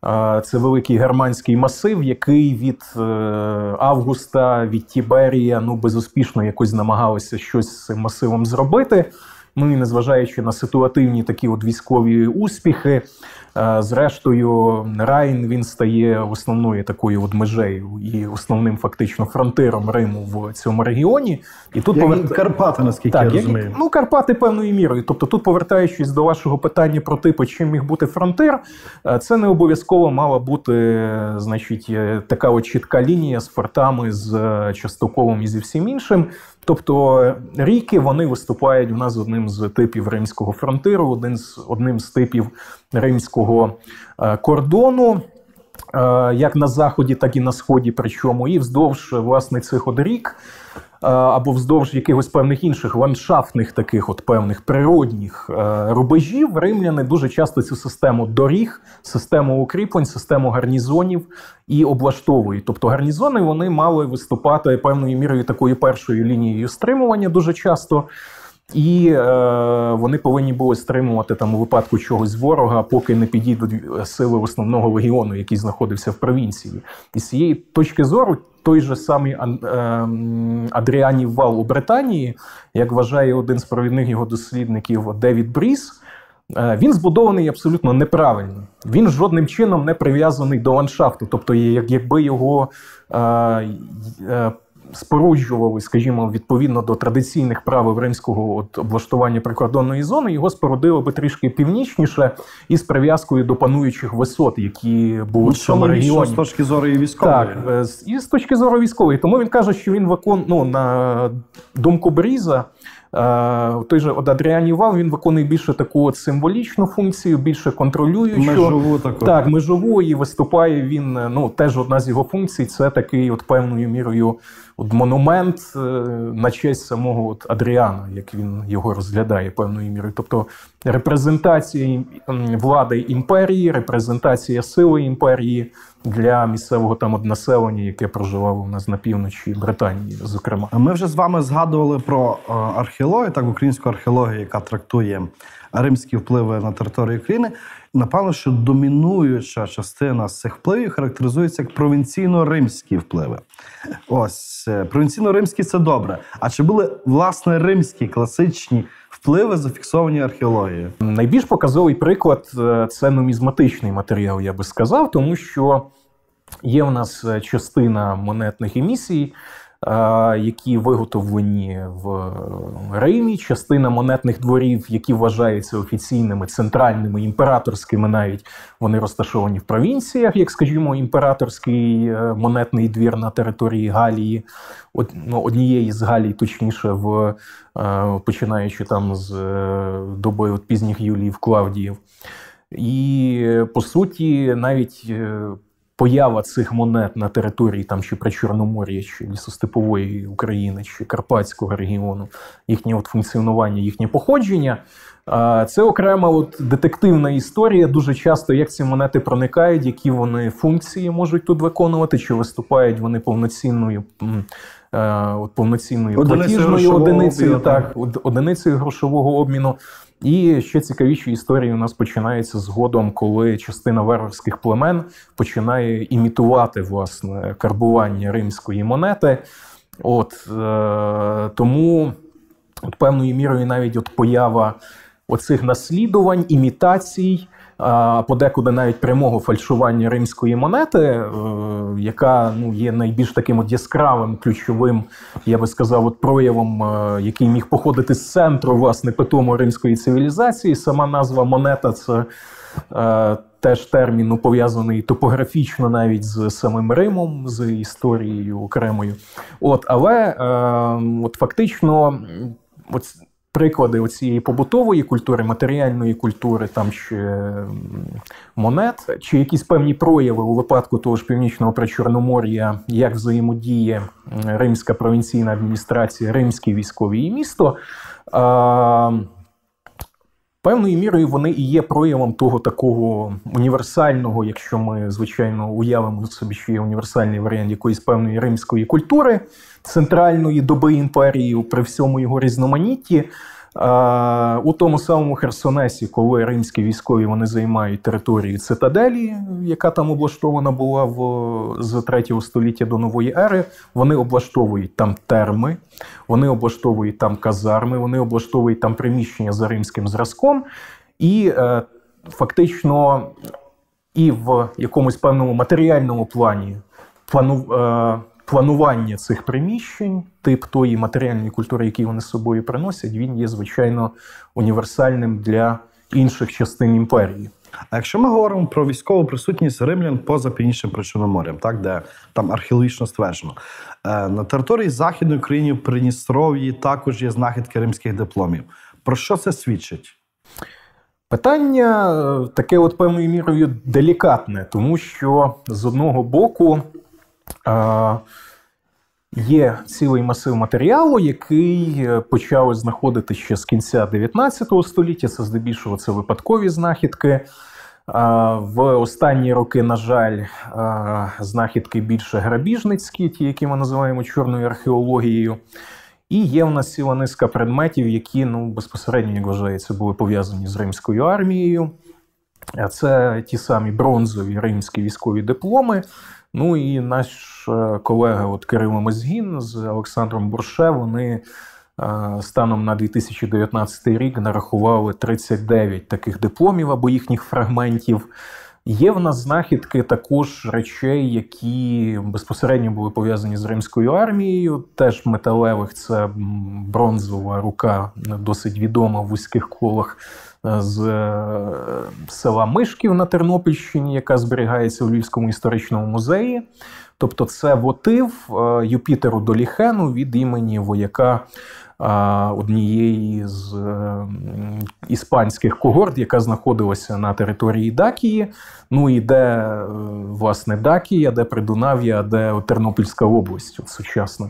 е, це великий германський масив, який від е, Августа, від Тіберія ну, безуспішно якось намагалися щось з цим масивом зробити. Ну і незважаючи на ситуативні такі от військові успіхи, зрештою, Райн він стає основною такою от межею і основним фактично фронтиром Риму в цьому регіоні. І тут Як поверт- Карпати, наскільки я так, як- розумію. ну Карпати певною мірою. Тобто, тут, повертаючись до вашого питання про типу, чим міг бути фронтир, е, це не обов'язково мала бути, е, значить, е, така от чітка лінія з фортами, з е, Частоковим і зі всім іншим. Тобто е, ріки вони виступають в нас одним з типів римського фронтиру, один з одним з типів римського е, кордону. е, Як на заході, так і на сході, причому і вздовж власне цих от рік, е, або вздовж якихось певних інших ландшафтних таких от певних природних рубежів, римляни дуже часто цю систему доріг, систему укріплень, систему гарнізонів і облаштовують. Тобто гарнізони вони мали виступати певною мірою такою першою лінією стримування дуже часто. І е, вони повинні були стримувати там у випадку чогось ворога, поки не підійдуть сили основного легіону, який знаходився в провінції. І з цієї точки зору, той же самий е, Адріанів вал у Британії, як вважає один з провідних його дослідників Девід Бріс. е, Він збудований абсолютно неправильно. Він жодним чином не прив'язаний до ландшафту. Тобто, якби його е, споруджували, скажімо, відповідно до традиційних правил римського от, облаштування прикордонної зони, його спорудили би трішки північніше із прив'язкою до пануючих висот, які були в цьому регіоні. з точки зору і військової. Так, е, і з точки зору військової. Тому він каже, що він викон... ну, на думку Бріза, той же от Адріаній вал він виконує більше таку от символічну функцію, більше контролюючу. Межову таку. Так, межову і виступає він. Ну, теж одна з його функцій це такий от певною мірою от монумент е, на честь самого от Адріана, як він його розглядає певною мірою. Тобто репрезентація влади імперії, репрезентація сили імперії для місцевого там населення, яке проживало у нас на півночі Британії, зокрема. Ми вже з вами згадували про е, археологію, так українську археологію, яка трактує римські впливи на територію України. Напевно, що домінуюча частина з цих впливів характеризується як провінційно-римські впливи. Ось е, провінційно-римські це добре. А чи були власне римські класичні впливи зафіксовані археологією? Найбільш показовий приклад е, це нумізматичний матеріал, я би сказав, тому що є в нас е, частина монетних емісій які виготовлені в Римі, частина монетних дворів, які вважаються офіційними центральними імператорськими, навіть вони розташовані в провінціях, як скажімо, імператорський е, монетний двір на території Галії, ну, однієї з Галій, точніше, в е, починаючи там з е, доби от пізніх Юліїв Клавдіїв. І по суті, навіть поява цих монет на території там чи Причорномор'я, чи лісостепової України, чи Карпатського регіону, їхнє от функціонування, їхнє походження. Це окрема от детективна історія. Дуже часто як ці монети проникають, які вони функції можуть тут виконувати, чи виступають вони повноцінною от повноцінною платіжною одиницею, так, одиницею грошового обміну. І ще цікавіші історії у нас починаються згодом, коли частина варварських племен починає імітувати власне карбування римської монети. От е, тому от певною мірою навіть от поява оцих наслідувань, імітацій подекуди навіть прямого фальшування римської монети, е, яка ну є найбільш таким от яскравим ключовим, я би сказав, от проявом, е, який міг походити з центру власне питому римської цивілізації. Сама назва монета це. Е, теж термін ну, пов'язаний топографічно навіть з самим Римом, з історією окремою. От, Але е, от фактично, от приклади цієї побутової культури, матеріальної культури, там чи монет, чи якісь певні прояви у випадку того ж північного причорномор'я, як взаємодіє римська провінційна адміністрація, римські військові і місто. Певною мірою вони і є проявом того такого універсального, якщо ми звичайно уявимо собі, що є універсальний варіант якоїсь певної римської культури центральної доби імперії при всьому його різноманітті. У тому самому Херсонесі, коли римські військові вони займають територію цитаделі, яка там облаштована була в з 3 століття до нової ери, вони облаштовують там терми, вони облаштовують там казарми, вони облаштовують там приміщення за римським зразком, і е, фактично і в якомусь певному матеріальному плані плану. Е, планування цих приміщень, тип тої матеріальної культури, які вони з собою приносять, він є звичайно універсальним для інших частин імперії. А якщо ми говоримо про військову присутність римлян поза північним Причорномор'ям, так де там археологічно стверджено, е, на території Західної України в Придністров'ї також є знахідки римських дипломів. Про що це свідчить? Питання е, таке, от певною мірою делікатне, тому що з одного боку Є цілий масив матеріалу, який е, почали знаходити ще з кінця 19 століття. Це здебільшого це випадкові знахідки. В останні роки, на жаль, знахідки більше грабіжницькі, ті, які ми називаємо чорною археологією. І є в нас ціла низка предметів, які ну, безпосередньо, як вважається, були пов'язані з римською армією. Це ті самі бронзові римські військові дипломи. Ну і наш е, колега от Кирило Мезгін з Олександром Бурше, вони е, станом на 2019 рік нарахували 39 таких дипломів або їхніх фрагментів. Є в нас знахідки також речей, які безпосередньо були пов'язані з римською армією. Теж металевих це бронзова рука, досить відома в вузьких колах з села Мишків на Тернопільщині, яка зберігається у Львівському історичному музеї. Тобто, це вотив Юпітеру Доліхену від імені вояка однієї з іспанських когорт, яка знаходилася на території Дакії. Ну і де власне Дакія, де Придунав'я, де Тернопільська область сучасна.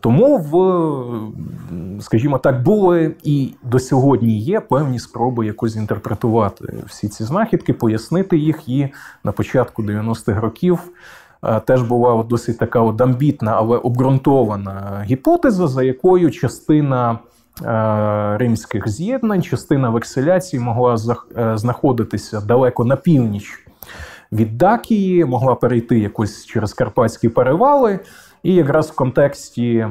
Тому в, скажімо так, були і до сьогодні є певні спроби якось інтерпретувати всі ці знахідки, пояснити їх. І на початку 90-х років теж була досить така от амбітна, але обґрунтована гіпотеза, за якою частина римських з'єднань, частина векселяції могла е, знаходитися далеко на північ від Дакії, могла перейти якось через Карпатські перевали. І якраз в контексті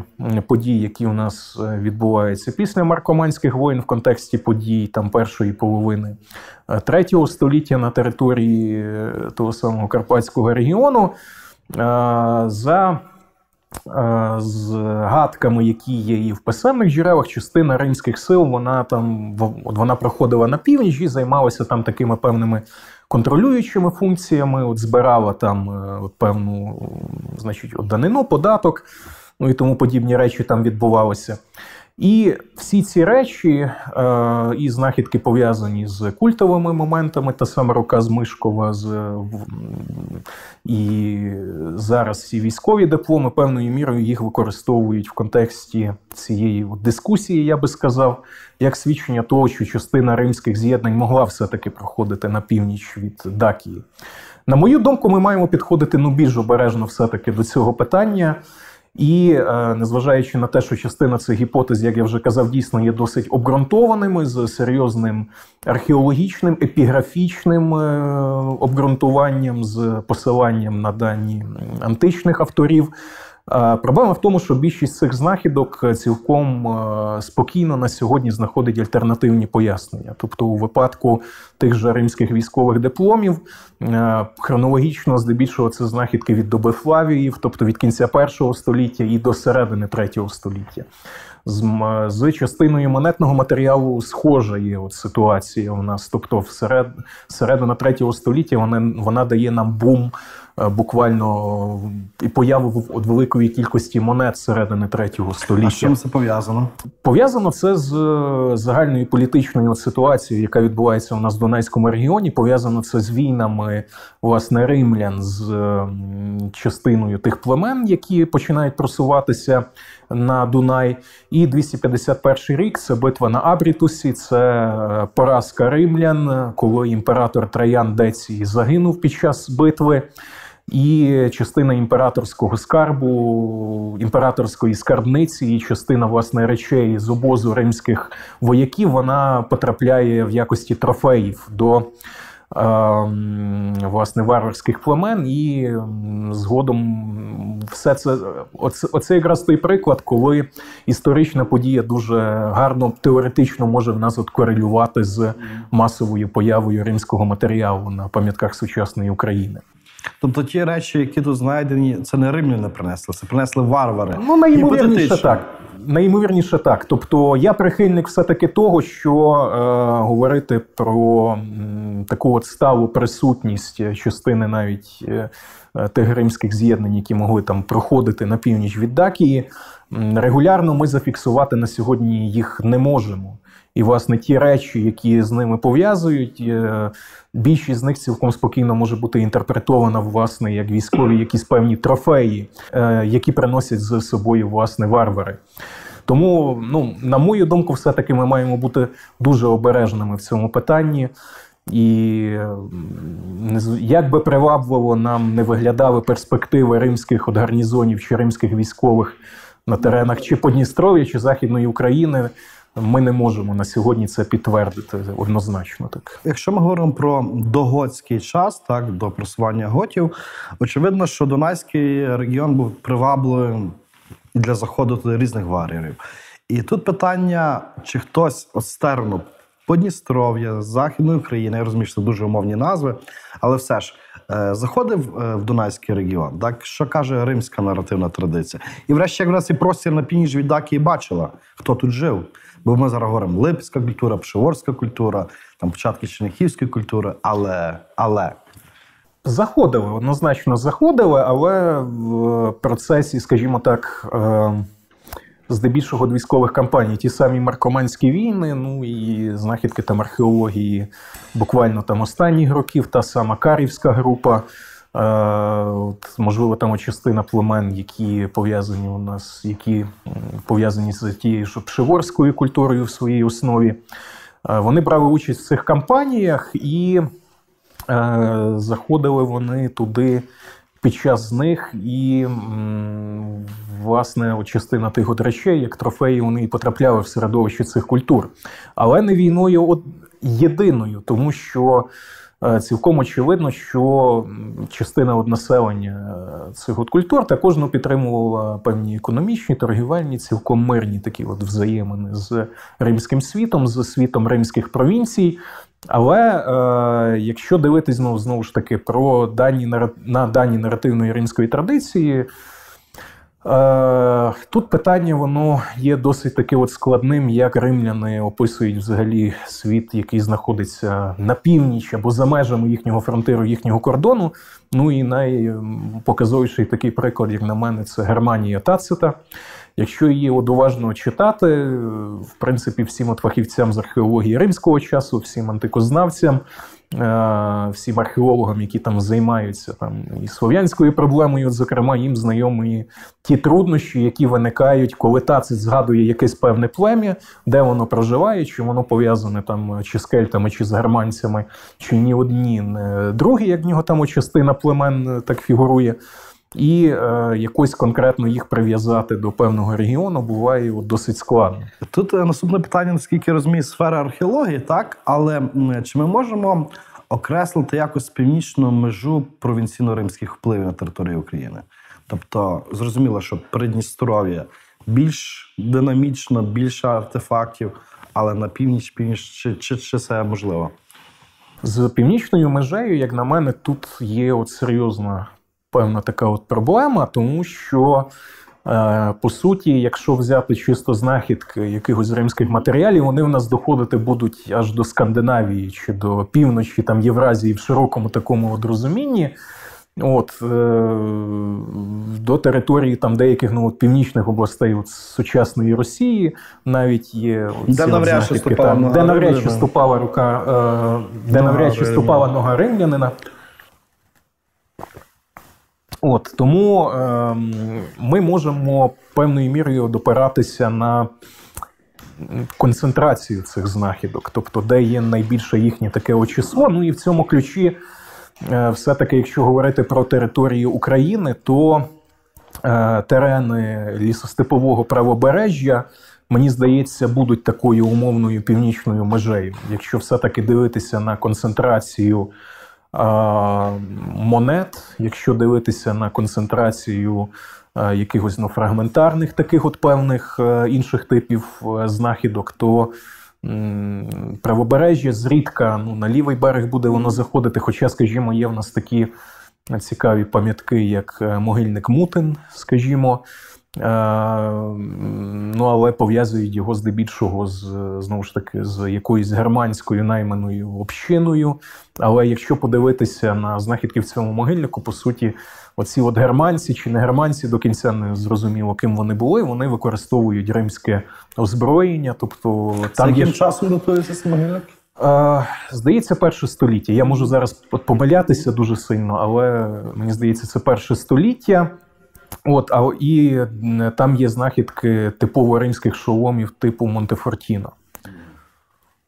подій, які у нас е, відбуваються після маркоманських воїн, в контексті подій там першої половини е, третього століття на території е, того самого Карпатського регіону, за згадками, які є і в писемних джерелах, частина римських сил вона там вона проходила на північ і займалася там такими певними контролюючими функціями, от збирала там е, от певну значить, от данину, податок, ну і тому подібні речі там відбувалися. І всі ці речі е, і знахідки пов'язані з культовими моментами, та сама рука з Мишкова, з, і зараз всі військові дипломи певною мірою їх використовують в контексті цієї дискусії, я би сказав, як свідчення того, що частина римських з'єднань могла все-таки проходити на північ від Дакії. На мою думку, ми маємо підходити ну більш обережно все-таки до цього питання. І е, незважаючи на те, що частина цих гіпотез, як я вже казав, дійсно є досить обґрунтованими з серйозним археологічним, епіграфічним е, обґрунтуванням, з посиланням на дані античних авторів. Проблема в тому, що більшість цих знахідок цілком е, спокійно на сьогодні знаходить альтернативні пояснення. Тобто, у випадку тих же римських військових дипломів е, хронологічно, здебільшого, це знахідки від доби Флавіїв, тобто від кінця першого століття і до середини третього століття. З, з частиною монетного матеріалу схожа є от ситуація у нас. Тобто, всеред, середина третього століття вона, вона дає нам бум Е, буквально і появу великої кількості монет середини третього століття. А з чим це пов'язано? Пов'язано це з е, загальною політичною ситуацією, яка відбувається у нас в Донецькому регіоні. Пов'язано це з війнами власне римлян з частиною тих племен, які починають просуватися на Дунай. І 251 рік це битва на Абрітусі, це е, поразка римлян, коли імператор Траян Децій загинув під час битви. І частина імператорського скарбу, імператорської скарбниці, і частина власне речей з обозу римських вояків вона потрапляє в якості трофеїв до Ем, власне варварських племен, і згодом все це оце, оце якраз той приклад, коли історична подія дуже гарно теоретично може в нас от корелювати з масовою появою римського матеріалу на пам'ятках сучасної України. Тобто ті речі, які тут знайдені, це не римляни принесли, це принесли варвари. Ну найімовірніше так. Найімовірніше так. Тобто я прихильник все-таки того, що е, говорити про м, таку от сталу присутність частини навіть е, тих римських з'єднань, які могли там проходити на північ від Дакії, регулярно ми зафіксувати на сьогодні їх не можемо. І, власне, ті речі, які з ними пов'язують, е, більшість з них цілком спокійно може бути інтерпретована власне як військові, якісь певні трофеї, е, які приносять з собою власне варвари. Тому, ну, на мою думку, все-таки ми маємо бути дуже обережними в цьому питанні. І як би привабливо нам не виглядали перспективи римських от гарнізонів чи римських військових на теренах чи Подністров'я, чи Західної України. Ми не можемо на сьогодні це підтвердити однозначно. Так, якщо ми говоримо про доготський час, так до просування готів, очевидно, що Дунайський регіон був привабливим для заходу туди різних варіарів. І тут питання: чи хтось от Подністров'я, Західної України, я розумію, що це дуже умовні назви, але все ж Е, заходив е, в Дунайський регіон, так що каже римська наративна традиція. І врешті якраз і простір на північ від Даки бачила, хто тут жив. Бо ми зараз говоримо липська культура, пшеворська культура, там початки черняхівської культури, але але. Заходили, однозначно заходили, але в процесі, скажімо так, е, здебільшого військових кампаній, ті самі маркоманські війни, ну і знахідки там археології буквально там останніх років, та сама Карівська група. Е, от, Можливо, там частина племен, які пов'язані у нас, які пов'язані з тією ж пшеворською культурою в своїй основі. Е, вони брали участь в цих кампаніях і е, заходили вони туди під час них, і власне частина тих от речей, як трофеї, вони і потрапляли в середовище цих культур, але не війною єдиною, тому що. Е, цілком очевидно, що частина от населення е, цих от культур також ну, підтримувала певні економічні, торгівельні, цілком мирні такі от взаємини з римським світом, з світом римських провінцій. Але е, якщо дивитись знову знову ж таки про дані на дані наративної римської традиції, тут питання воно є досить таки от складним, як римляни описують взагалі світ, який знаходиться на північ або за межами їхнього фронтиру, їхнього кордону. Ну і найпоказовіший такий приклад, як на мене, це Германія Тацита. Якщо її от уважно читати, в принципі, всім от фахівцям з археології римського часу, всім антикознавцям. Е, всім археологам, які там займаються там і слов'янською проблемою, зокрема, їм знайомі ті труднощі, які виникають, коли тацит згадує якесь певне плем'я, де воно проживає, чи воно пов'язане там чи з кельтами, чи з германцями, чи ні одні, не другі, як в нього там частина племен так фігурує. І е, якось конкретно їх прив'язати до певного регіону буває от, досить складно. Тут е, наступне питання, наскільки розумію, сфера археології, так але чи ми можемо окреслити якось північну межу провінційно-римських впливів на територію України? Тобто, зрозуміло, що Придністров'я більш динамічно, більше артефактів, але на північ, північ чи, чи, чи це можливо? З північною межею, як на мене, тут є от серйозна певна така от проблема, тому що. Е, по суті, якщо взяти чисто знахідки якихось римських матеріалів, вони в нас доходити будуть аж до Скандинавії чи до півночі, там Євразії в широкому такому от розумінні. От, е, До території там деяких ну, от, північних областей от, сучасної Росії навіть є там, де навряд чи е, де навряд чи ступала нога римлянина. От Тому е, ми можемо певною мірою допиратися на концентрацію цих знахідок, тобто, де є найбільше їхнє таке число. Ну і в цьому ключі, е, все-таки, якщо говорити про територію України, то е, терени лісостепового правобережжя. Мені здається, будуть такою умовною північною межею. Якщо все-таки дивитися на концентрацію монет, якщо дивитися на концентрацію якихось ну, фрагментарних таких от певних е, інших типів е, знахідок, то правобережжя зрідка ну, на лівий берег буде воно заходити. Хоча, скажімо, є в нас такі цікаві пам'ятки, як е, могильник Мутин, скажімо. Ну, але пов'язують його здебільшого з знову ж таки з якоюсь германською найманою общиною. Але якщо подивитися на знахідки в цьому могильнику, по суті, оці от германці чи не германці до кінця не зрозуміло, ким вони були. Вони використовують римське озброєння. Тобто там яким є... часом готується цей могильник? Здається, перше століття. Я можу зараз помилятися дуже сильно, але мені здається, це перше століття. От, а і там є знахідки типово римських шоломів типу Монтефортіно.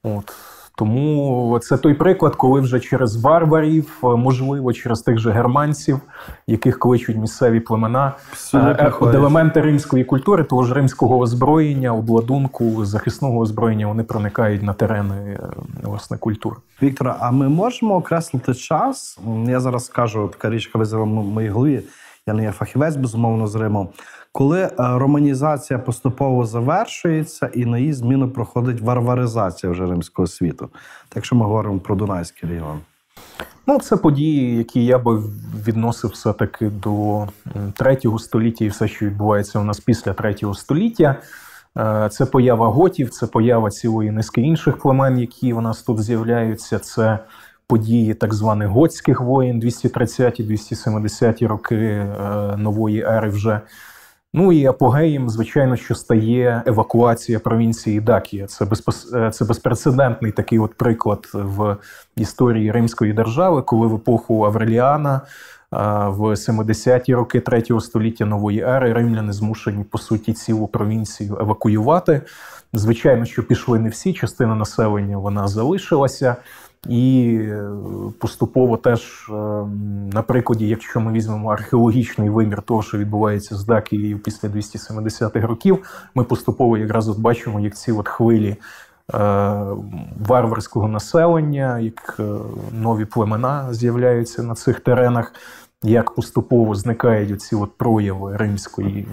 От. Тому це той приклад, коли вже через варварів, можливо, через тих же германців, яких кличуть місцеві племена, е, елементи римської культури, того ж римського озброєння, обладунку, захисного озброєння, вони проникають на терени е, власне культури. Віктора, а ми можемо окреслити час? Я зараз скажу така річ, яка визвала в моїй голові я не є фахівець, безумовно, з Риму. Коли е, романізація поступово завершується, і на її зміну проходить варваризація вже римського світу. Так що ми говоримо про Дунайський регіон. Ну, це події, які я би відносив все-таки до третього століття і все, що відбувається у нас після третього століття. Е, це поява готів, це поява цілої низки інших племен, які у нас тут з'являються. Це події так званих готських воїн, 230-270 роки е, нової ери вже. Ну і апогеєм, звичайно, що стає евакуація провінції Дакія. Це безпос... Е, це безпрецедентний такий от приклад в історії Римської держави, коли в епоху Авреліана в 70-ті роки третього століття нової ери римляни змушені по суті цілу провінцію евакуювати. Звичайно, що пішли не всі частина населення вона залишилася. І е, поступово теж е, на прикладі, якщо ми візьмемо археологічний вимір того, що відбувається з Дакією після 270-х років, ми поступово якраз от бачимо, як ці от хвилі е, варварського населення, як нові племена з'являються на цих теренах, як поступово зникають ці от прояви римської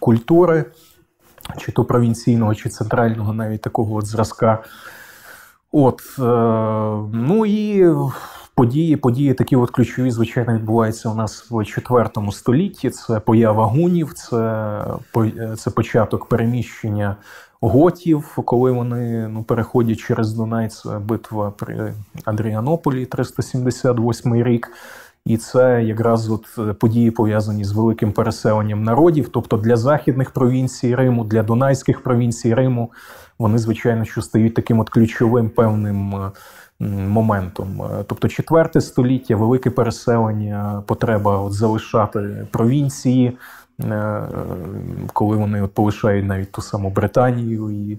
культури, чи то провінційного, чи центрального, навіть такого от зразка. От, е, ну і події, події такі от ключові, звичайно, відбуваються у нас в IV столітті. Це поява гунів, це це початок переміщення готів, коли вони ну, переходять через Дунай, це битва при Адріанополі, 378 рік. І це якраз от події пов'язані з великим переселенням народів, тобто для західних провінцій Риму, для Дунайських провінцій Риму вони, звичайно, що стають таким от ключовим певним е, моментом. Е, тобто, четверте століття, велике переселення, потреба от залишати провінції. Е, коли вони от полишають навіть ту саму Британію, і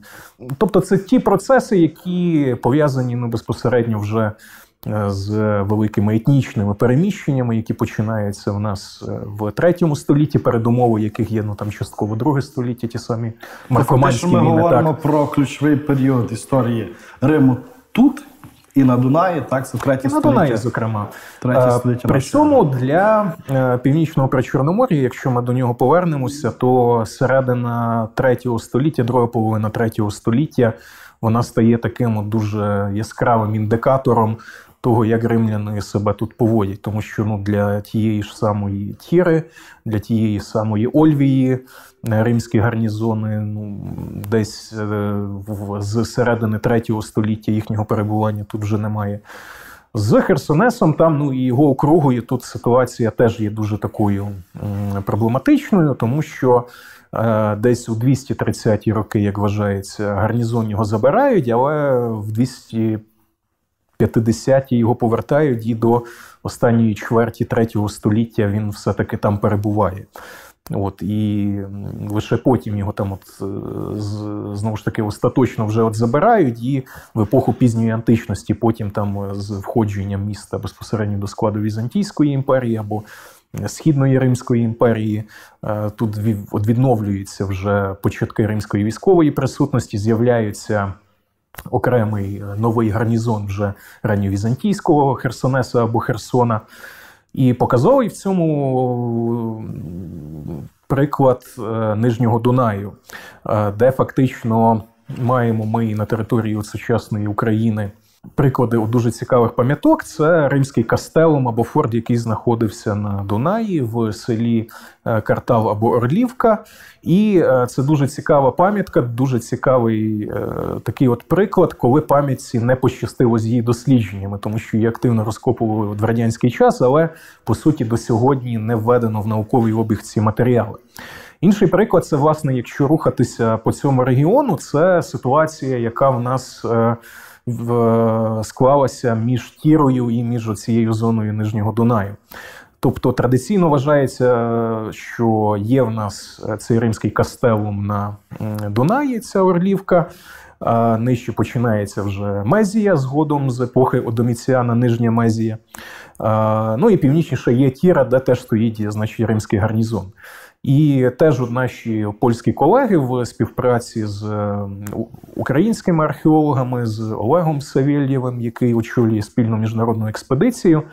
тобто це ті процеси, які пов'язані ну безпосередньо вже Е, з великими етнічними переміщеннями, які починаються в нас е, в третьому столітті, передумови яких є ну там частково друге століття, ті самі маркоманські війни. Ми говоримо так. про ключовий період історії Риму тут. І на Дунаї, так, це третє століття. На Дунаї, зокрема. Третє століття. При цьому для е, північного причорномор'я, якщо ми до нього повернемося, то середина третього століття, друга половина третього століття, вона стає таким дуже яскравим індикатором того, як римляни себе тут поводять, тому що ну, для тієї ж самої Тіри, для тієї самої Ольвії е, римські гарнізони ну, десь е, з середини третього століття їхнього перебування тут вже немає. З Херсонесом там ну і його округою тут ситуація теж є дуже такою проблематичною, тому що е, десь у 230-ті роки, як вважається, гарнізон його забирають, але в 200 50-ті його повертають, і до останньої чверті третього століття він все-таки там перебуває. От, І лише потім його там от, е, знову ж таки остаточно вже от забирають, і в епоху пізньої античності, потім там е, з входженням міста безпосередньо до складу Візантійської імперії або Східної Римської імперії. Е, тут відновлюються вже початки римської військової присутності, з'являються окремий е, новий гарнізон вже ранньовізантійського Херсонеса або Херсона. І показовий в цьому приклад е, Нижнього Дунаю, е, де фактично маємо ми на території сучасної України Приклади дуже цікавих пам'яток це римський кастелум або форт, який знаходився на Дунаї в селі е, Картал або Орлівка. І е, це дуже цікава пам'ятка, дуже цікавий е, такий от приклад, коли пам'ятці не пощастило з її дослідженнями, тому що її активно розкопували в радянський час, але по суті до сьогодні не введено в науковий обіг ці матеріали. Інший приклад це, власне, якщо рухатися по цьому регіону, це ситуація, яка в нас склалася між Тірою і між цією зоною Нижнього Дунаю. Тобто традиційно вважається, що є в нас цей римський кастелум на Дунаї, ця Орлівка. Нижче починається вже Мезія згодом з епохи Одоміціана, Нижня Мезія. Ну і північніше є Тіра, де теж стоїть значить, римський гарнізон. І теж наші польські колеги в співпраці з е, українськими археологами, з Олегом Савєлєвим, який очолює спільну міжнародну експедицію,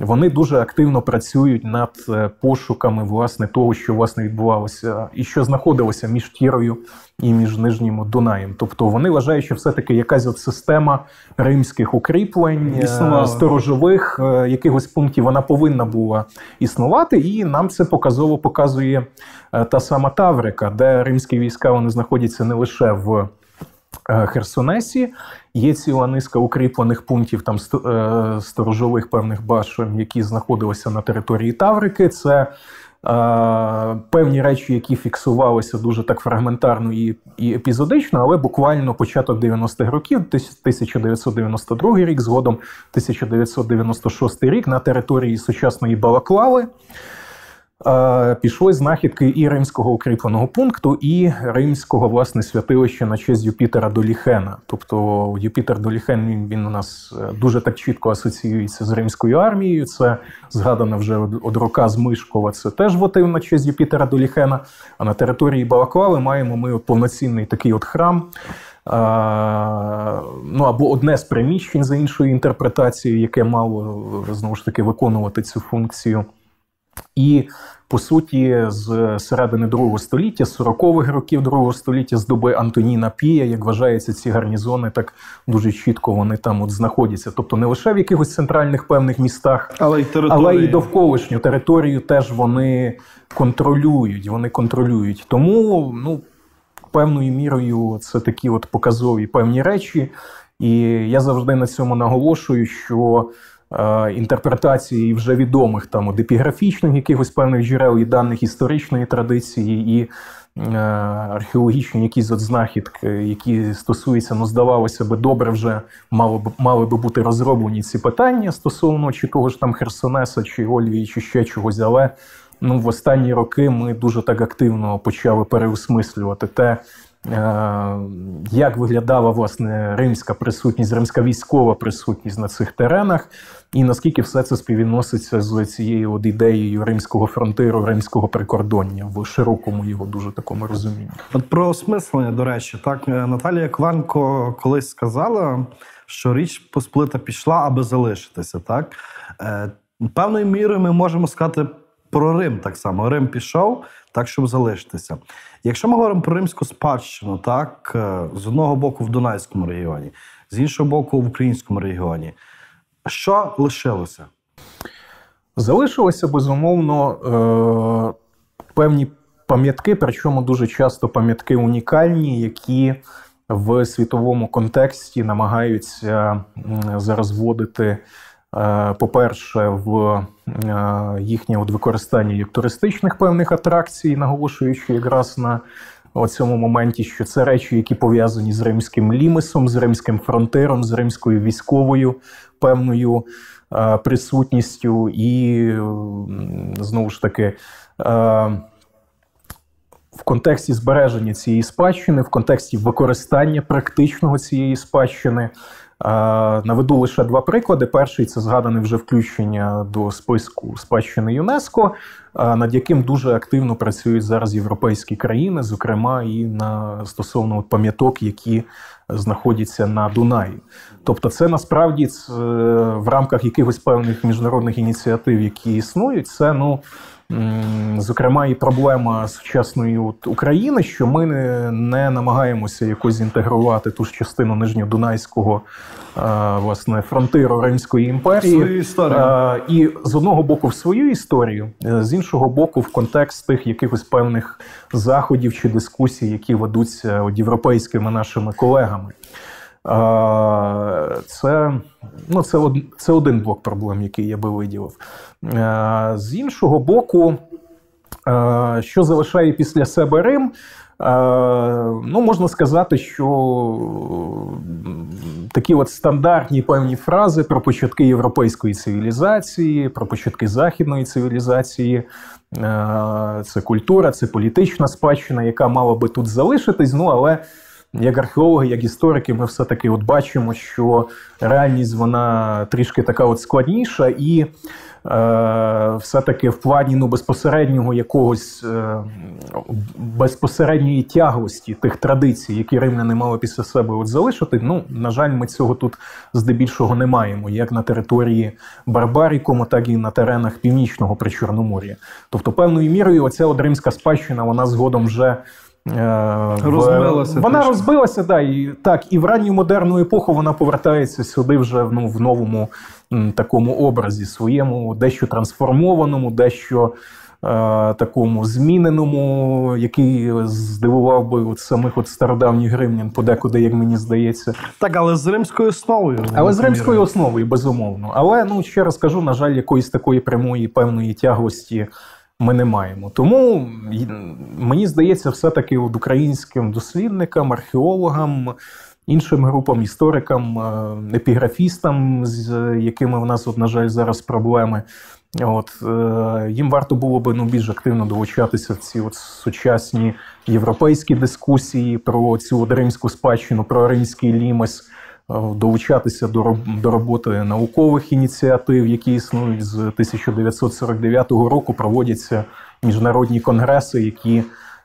вони дуже активно працюють над е, пошуками власне того, що власне відбувалося, і що знаходилося між Тірою і між Нижнім Дунаєм. Тобто вони вважають, що все-таки якась от система римських укріплень, е, Існувала. сторожових е, якихось пунктів вона повинна була існувати, і нам це показово показує та сама Таврика, де римські війська вони знаходяться не лише в. Е, Херсонесі. Є ціла низка укріплених пунктів там е, сторожових певних башен, які знаходилися на території Таврики. Це е, Певні речі, які фіксувалися дуже так фрагментарно і і епізодично, але буквально початок 90-х років, 1992 рік, згодом 1996 рік на території сучасної Балаклави пішли знахідки і римського укріпленого пункту, і римського власне святилища на честь Юпітера Доліхена. Тобто Юпітер Доліхен він, у нас е, дуже так чітко асоціюється з римською армією. Це згадано вже од рока з Мишкова. Це теж вотив на честь Юпітера Доліхена. А на території Балаклави маємо ми повноцінний такий от храм. А, ну або одне з приміщень за іншою інтерпретацією, яке мало знову ж таки виконувати цю функцію. І по суті, з середини другого століття, з 40-х років другого століття, з доби Антоніна Пія, як вважається, ці гарнізони так дуже чітко вони там от знаходяться. Тобто не лише в якихось центральних певних містах, але й території. але і довколишню територію теж вони контролюють. Вони контролюють. Тому ну певною мірою це такі от показові певні речі. І я завжди на цьому наголошую, що інтерпретації вже відомих там от епіграфічних якихось певних джерел і даних історичної традиції, і е, археологічні якісь от знахідки, які стосуються, ну здавалося би, добре вже мало б мали би бути розроблені ці питання стосовно чи того ж там Херсонеса, чи Ольвії, чи ще чогось, але ну в останні роки ми дуже так активно почали переосмислювати те. Е, як виглядала власне римська присутність, римська військова присутність на цих теренах, і наскільки все це співвідноситься з цією от ідеєю римського фронтиру, римського прикордоння в широкому його дуже такому розумінні? От про осмислення, до речі, так е, Наталія Кванко колись сказала, що річ посплита пішла, аби залишитися. Так е, певною мірою ми можемо сказати про Рим так само. Рим пішов так, щоб залишитися. Якщо ми говоримо про римську спадщину, так е, з одного боку в Дунайському регіоні, з іншого боку, в українському регіоні, що лишилося? Залишилося безумовно е- певні пам'ятки, причому дуже часто пам'ятки унікальні, які в світовому контексті намагаються зараз вводити Е, по-перше, в їхнє от використання як туристичних певних атракцій, наголошуючи якраз на цьому моменті, що це речі, які пов'язані з римським лімесом, з римським фронтиром, з римською військовою певною е, присутністю, і знову ж таки. В контексті збереження цієї спадщини, в контексті використання практичного цієї спадщини, Наведу лише два приклади. Перший це згадане вже включення до списку спадщини ЮНЕСКО, над яким дуже активно працюють зараз європейські країни, зокрема і на стосовно пам'яток, які знаходяться на Дунаї. Тобто, це насправді це в рамках якихось певних міжнародних ініціатив, які існують, це ну. Зокрема, і проблема сучасної от України, що ми не, не намагаємося якось інтегрувати ту ж частину нижньодунайського власне фронтиру Римської імперії свою історію. і з одного боку в свою історію, е, з іншого боку, в контекст тих якихось певних заходів чи дискусій, які ведуться от європейськими нашими колегами. Це ну, це, це один блок проблем, який я би виділив. З іншого боку, що залишає після себе Рим, ну, можна сказати, що такі от стандартні певні фрази про початки європейської цивілізації, про початки західної цивілізації. Це культура, це політична спадщина, яка мала би тут залишитись. Ну, але як археологи, як історики, ми все-таки от бачимо, що реальність вона трішки така от складніша і. Е, все-таки в плані ну, безпосереднього якогось е, безпосередньої тяглості тих традицій, які римляни мали після себе от залишити. Ну, на жаль, ми цього тут здебільшого не маємо, як на території Барбарікому, так і на теренах північного причорномор'я. Тобто, певною мірою, оця от римська спадщина, вона згодом вже. Е, розбилася. Вона трішки. розбилася, да, і так, і в ранню модерну епоху вона повертається сюди вже ну, в новому такому образі своєму, дещо трансформованому, дещо е, такому зміненому, який здивував би от самих от стародавніх римлян, подекуди, як мені здається. Так, але з римською основою. Але з римською основою, безумовно. Але ну ще раз кажу, на жаль, якоїсь такої прямої певної тяглості. Ми не маємо. Тому мені здається, все-таки от українським дослідникам, археологам іншим групам, історикам, е, епіграфістам, з якими в нас, от, на жаль, зараз проблеми. От е, Їм варто було би ну, більш активно долучатися в ці от сучасні європейські дискусії про цю от римську спадщину, про римський лімес, долучатися до роботи наукових ініціатив, які існують з 1949 року. Проводяться міжнародні конгреси, які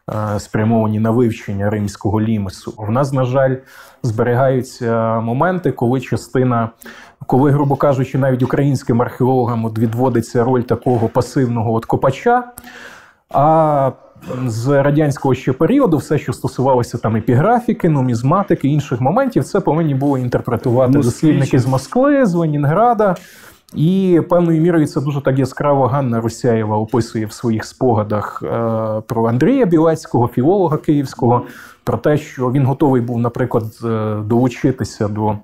Е, спрямовані на вивчення римського лімесу. В нас, на жаль, зберігаються моменти, коли частина, коли, грубо кажучи, навіть українським археологам відводиться роль такого пасивного от копача. А з радянського ще періоду все, що стосувалося там епіграфіки, нумізматики, інших моментів, це повинні були інтерпретувати дослідники з Москви, з Ленінграда. І певною мірою це дуже так яскраво Ганна Русяєва описує в своїх спогадах е, про Андрія Білецького, філолога київського, про те, що він готовий був, наприклад, е, долучитися до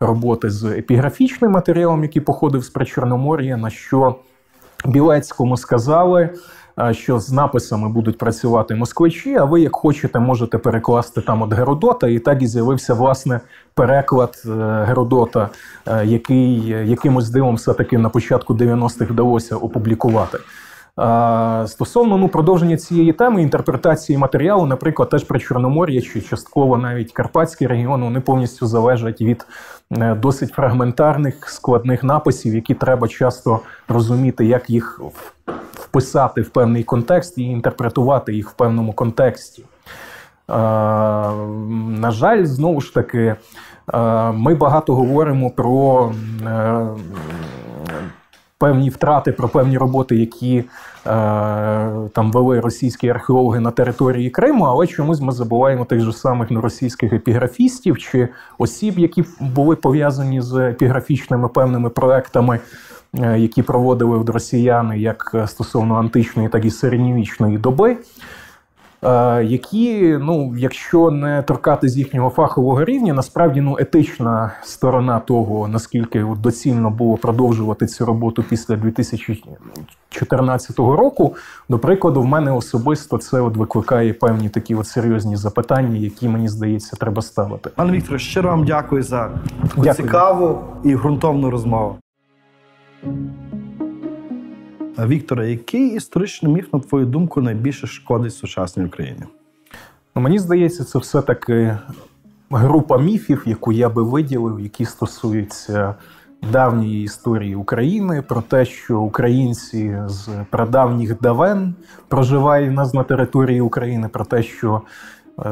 роботи з епіграфічним матеріалом, який походив з Причорномор'я, на що Білецькому сказали що з написами будуть працювати москвичі, а ви, як хочете, можете перекласти там от Геродота, і так і з'явився власне переклад е, Геродота, е, який якимось дивом все-таки на початку 90-х вдалося опублікувати. Стосовно ну, продовження цієї теми, інтерпретації матеріалу, наприклад, теж про Чорномор'я чи частково навіть Карпатський регіон, вони повністю залежать від е, досить фрагментарних складних написів, які треба часто розуміти, як їх вписати в певний контекст і інтерпретувати їх в певному контексті. На жаль, знову ж таки, ми багато говоримо про е, певні втрати, про певні роботи, які е, там вели російські археологи на території Криму, але чомусь ми забуваємо тих же самих російських епіграфістів чи осіб, які були пов'язані з епіграфічними певними проектами. Е, які проводили росіяни як стосовно античної, так і середньовічної доби. Е, які, ну, якщо не торкати з їхнього фахового рівня, насправді ну, етична сторона того, наскільки доцільно було продовжувати цю роботу після 2014 року, до прикладу, в мене особисто це от викликає певні такі от серйозні запитання, які мені здається, треба ставити. Пане Вікторе, щиро вам дякую за дякую. цікаву і ґрунтовну розмову. Вікторе, який історичний міф, на твою думку, найбільше шкодить сучасній Україні? Ну, Мені здається, це все-таки група міфів, яку я би виділив, які стосуються давньої історії України, про те, що українці з прадавніх давен проживають у нас на території України, про те, що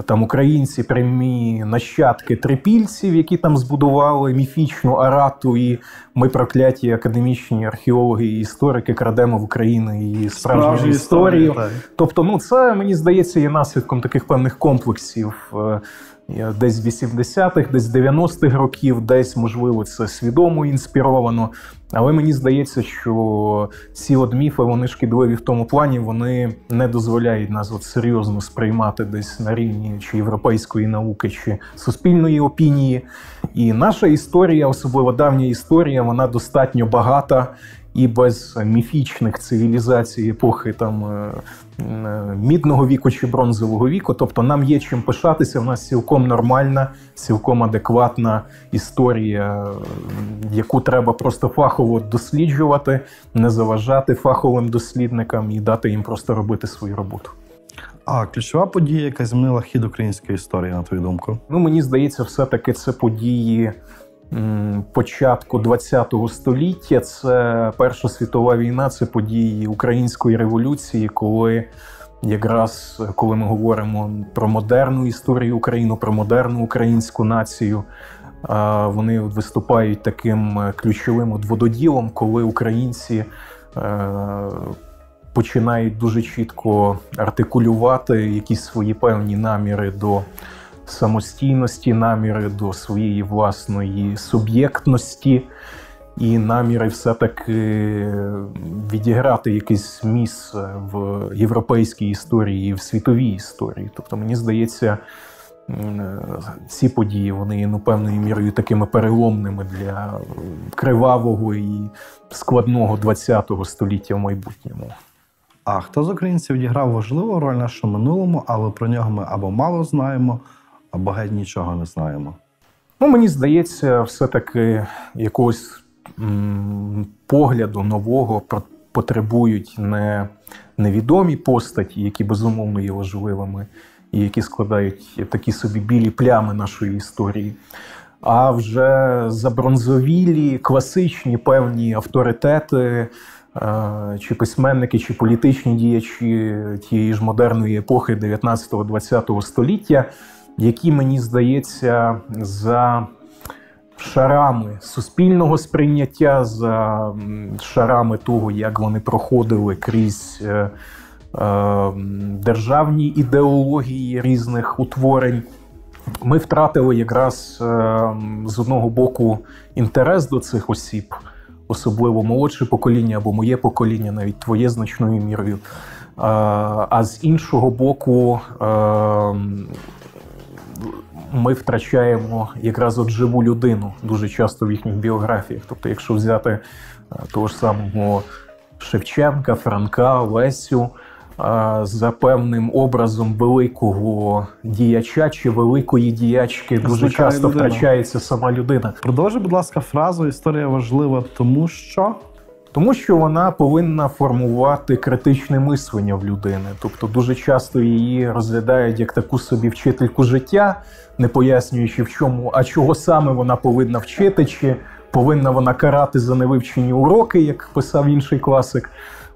там українці прямі нащадки трипільців, які там збудували міфічну арату, і ми прокляті академічні археологи і історики крадемо в Україну і справжню історію. Тобто, ну це мені здається є наслідком таких певних комплексів е, десь 80-х, десь 90-х років, десь, можливо, це свідомо інспіровано. Але мені здається, що ці от міфи, вони шкідливі в тому плані, вони не дозволяють нас от серйозно сприймати десь на рівні чи європейської науки, чи суспільної опінії. І наша історія, особливо давня історія, вона достатньо багата і без міфічних цивілізацій епохи там е, е, мідного віку чи бронзового віку. Тобто нам є чим пишатися. У нас цілком нормальна, цілком адекватна історія, яку треба просто фахово досліджувати, не заважати фаховим дослідникам і дати їм просто робити свою роботу. А ключова подія, яка змінила хід української історії, на твою думку? Ну мені здається, все-таки це події початку ХХ століття. Це Перша світова війна, це події української революції, коли якраз коли ми говоримо про модерну історію України, про модерну українську націю. Вони виступають таким ключовим вододілом, коли українці е, починають дуже чітко артикулювати якісь свої певні наміри до самостійності, наміри до своєї власної суб'єктності. І наміри все-таки відіграти якесь місце в європейській історії в світовій історії. Тобто, мені здається, ці події вони є ну, певною мірою такими переломними для кривавого і складного ХХ століття в майбутньому. А хто з українців відіграв важливу роль в нашому минулому, але про нього ми або мало знаємо, або геть нічого не знаємо? Ну, Мені здається, все-таки якогось погляду нового потребують не невідомі постаті, які безумовно є важливими, і які складають такі собі білі плями нашої історії. А вже забронзовілі, класичні певні авторитети, Е, чи письменники, чи політичні діячі тієї ж модерної епохи 19-20 століття, які мені здається за шарами суспільного сприйняття, за шарами того, як вони проходили крізь е, е, державні ідеології різних утворень. Ми втратили якраз з одного боку інтерес до цих осіб особливо молодше покоління або моє покоління, навіть твоє значною мірою. А з іншого боку, ми втрачаємо якраз от живу людину дуже часто в їхніх біографіях. Тобто, якщо взяти того ж самого Шевченка, Франка, Лесю за певним образом великого діяча чи великої діячки дуже часто людина. втрачається сама людина. Продовжуй, будь ласка, фразу історія важлива, тому що. Тому що вона повинна формувати критичне мислення в людини, тобто дуже часто її розглядають як таку собі вчительку життя, не пояснюючи в чому, а чого саме вона повинна вчити, чи повинна вона карати за невивчені уроки, як писав інший класик.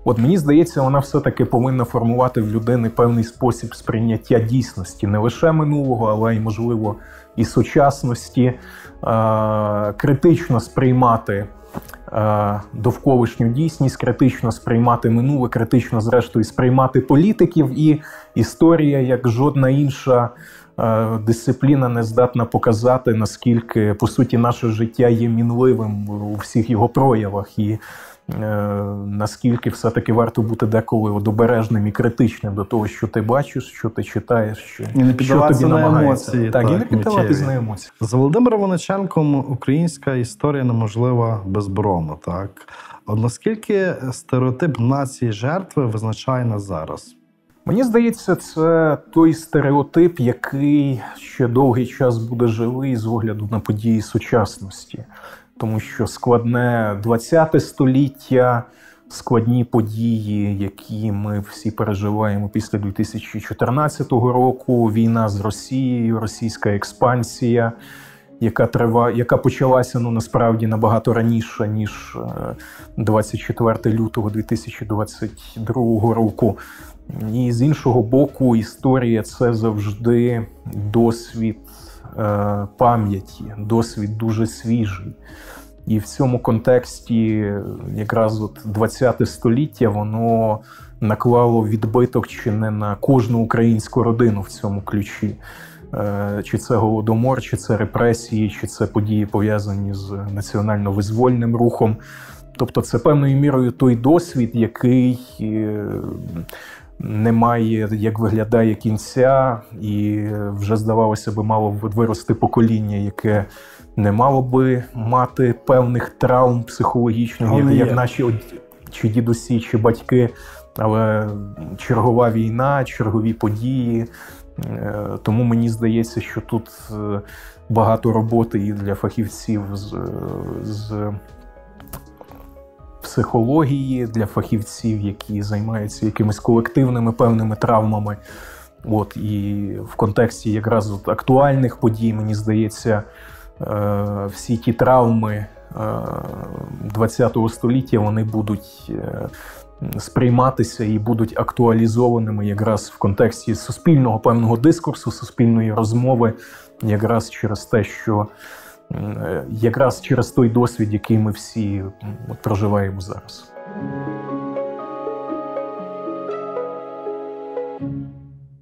От мені здається, вона все-таки повинна формувати в людини певний спосіб сприйняття дійсності, не лише минулого, але й, можливо, і сучасності, критично сприймати довколишню дійсність, критично сприймати минуле, критично, зрештою, сприймати політиків, і історія, як жодна інша. Дисципліна не здатна показати наскільки по суті наше життя є мінливим у всіх його проявах, і Е, наскільки все-таки варто бути деколи обережним і критичним до того, що ти бачиш, що ти читаєш, що, і не що тобі на емоції. Так, так, і не піддаватись на емоції. За Володимиром Вониченком українська історія неможлива без брому. Так? От наскільки стереотип нації жертви визначає нас зараз? Мені здається, це той стереотип, який ще довгий час буде живий з огляду на події сучасності тому що складне ХХ століття, складні події, які ми всі переживаємо після 2014 року. Війна з Росією, російська експансія. Яка трива, яка почалася ну насправді набагато раніше ніж 24 е, лютого 2022 року, і з іншого боку, історія це завжди досвід пам'яті, досвід дуже свіжий. І в цьому контексті якраз от 20 століття воно наклало відбиток чи не на кожну українську родину в цьому ключі. Е, чи це голодомор, чи це репресії, чи це події пов'язані з національно-визвольним рухом. Тобто, це певною мірою той досвід, який е, немає, як виглядає кінця, і вже здавалося би, мало б вирости покоління, яке не мало би мати певних травм психологічних, як, як наші чи дідусі, чи батьки. Але чергова війна, чергові події. Е, тому мені здається, що тут е, багато роботи і для фахівців з, з психології для фахівців, які займаються якимись колективними певними травмами. От і в контексті якраз от актуальних подій, мені здається, е, всі ті травми ХХ століття вони будуть сприйматися і будуть актуалізованими якраз в контексті суспільного певного дискурсу, суспільної розмови, якраз через те, що якраз через той досвід, який ми всі проживаємо зараз.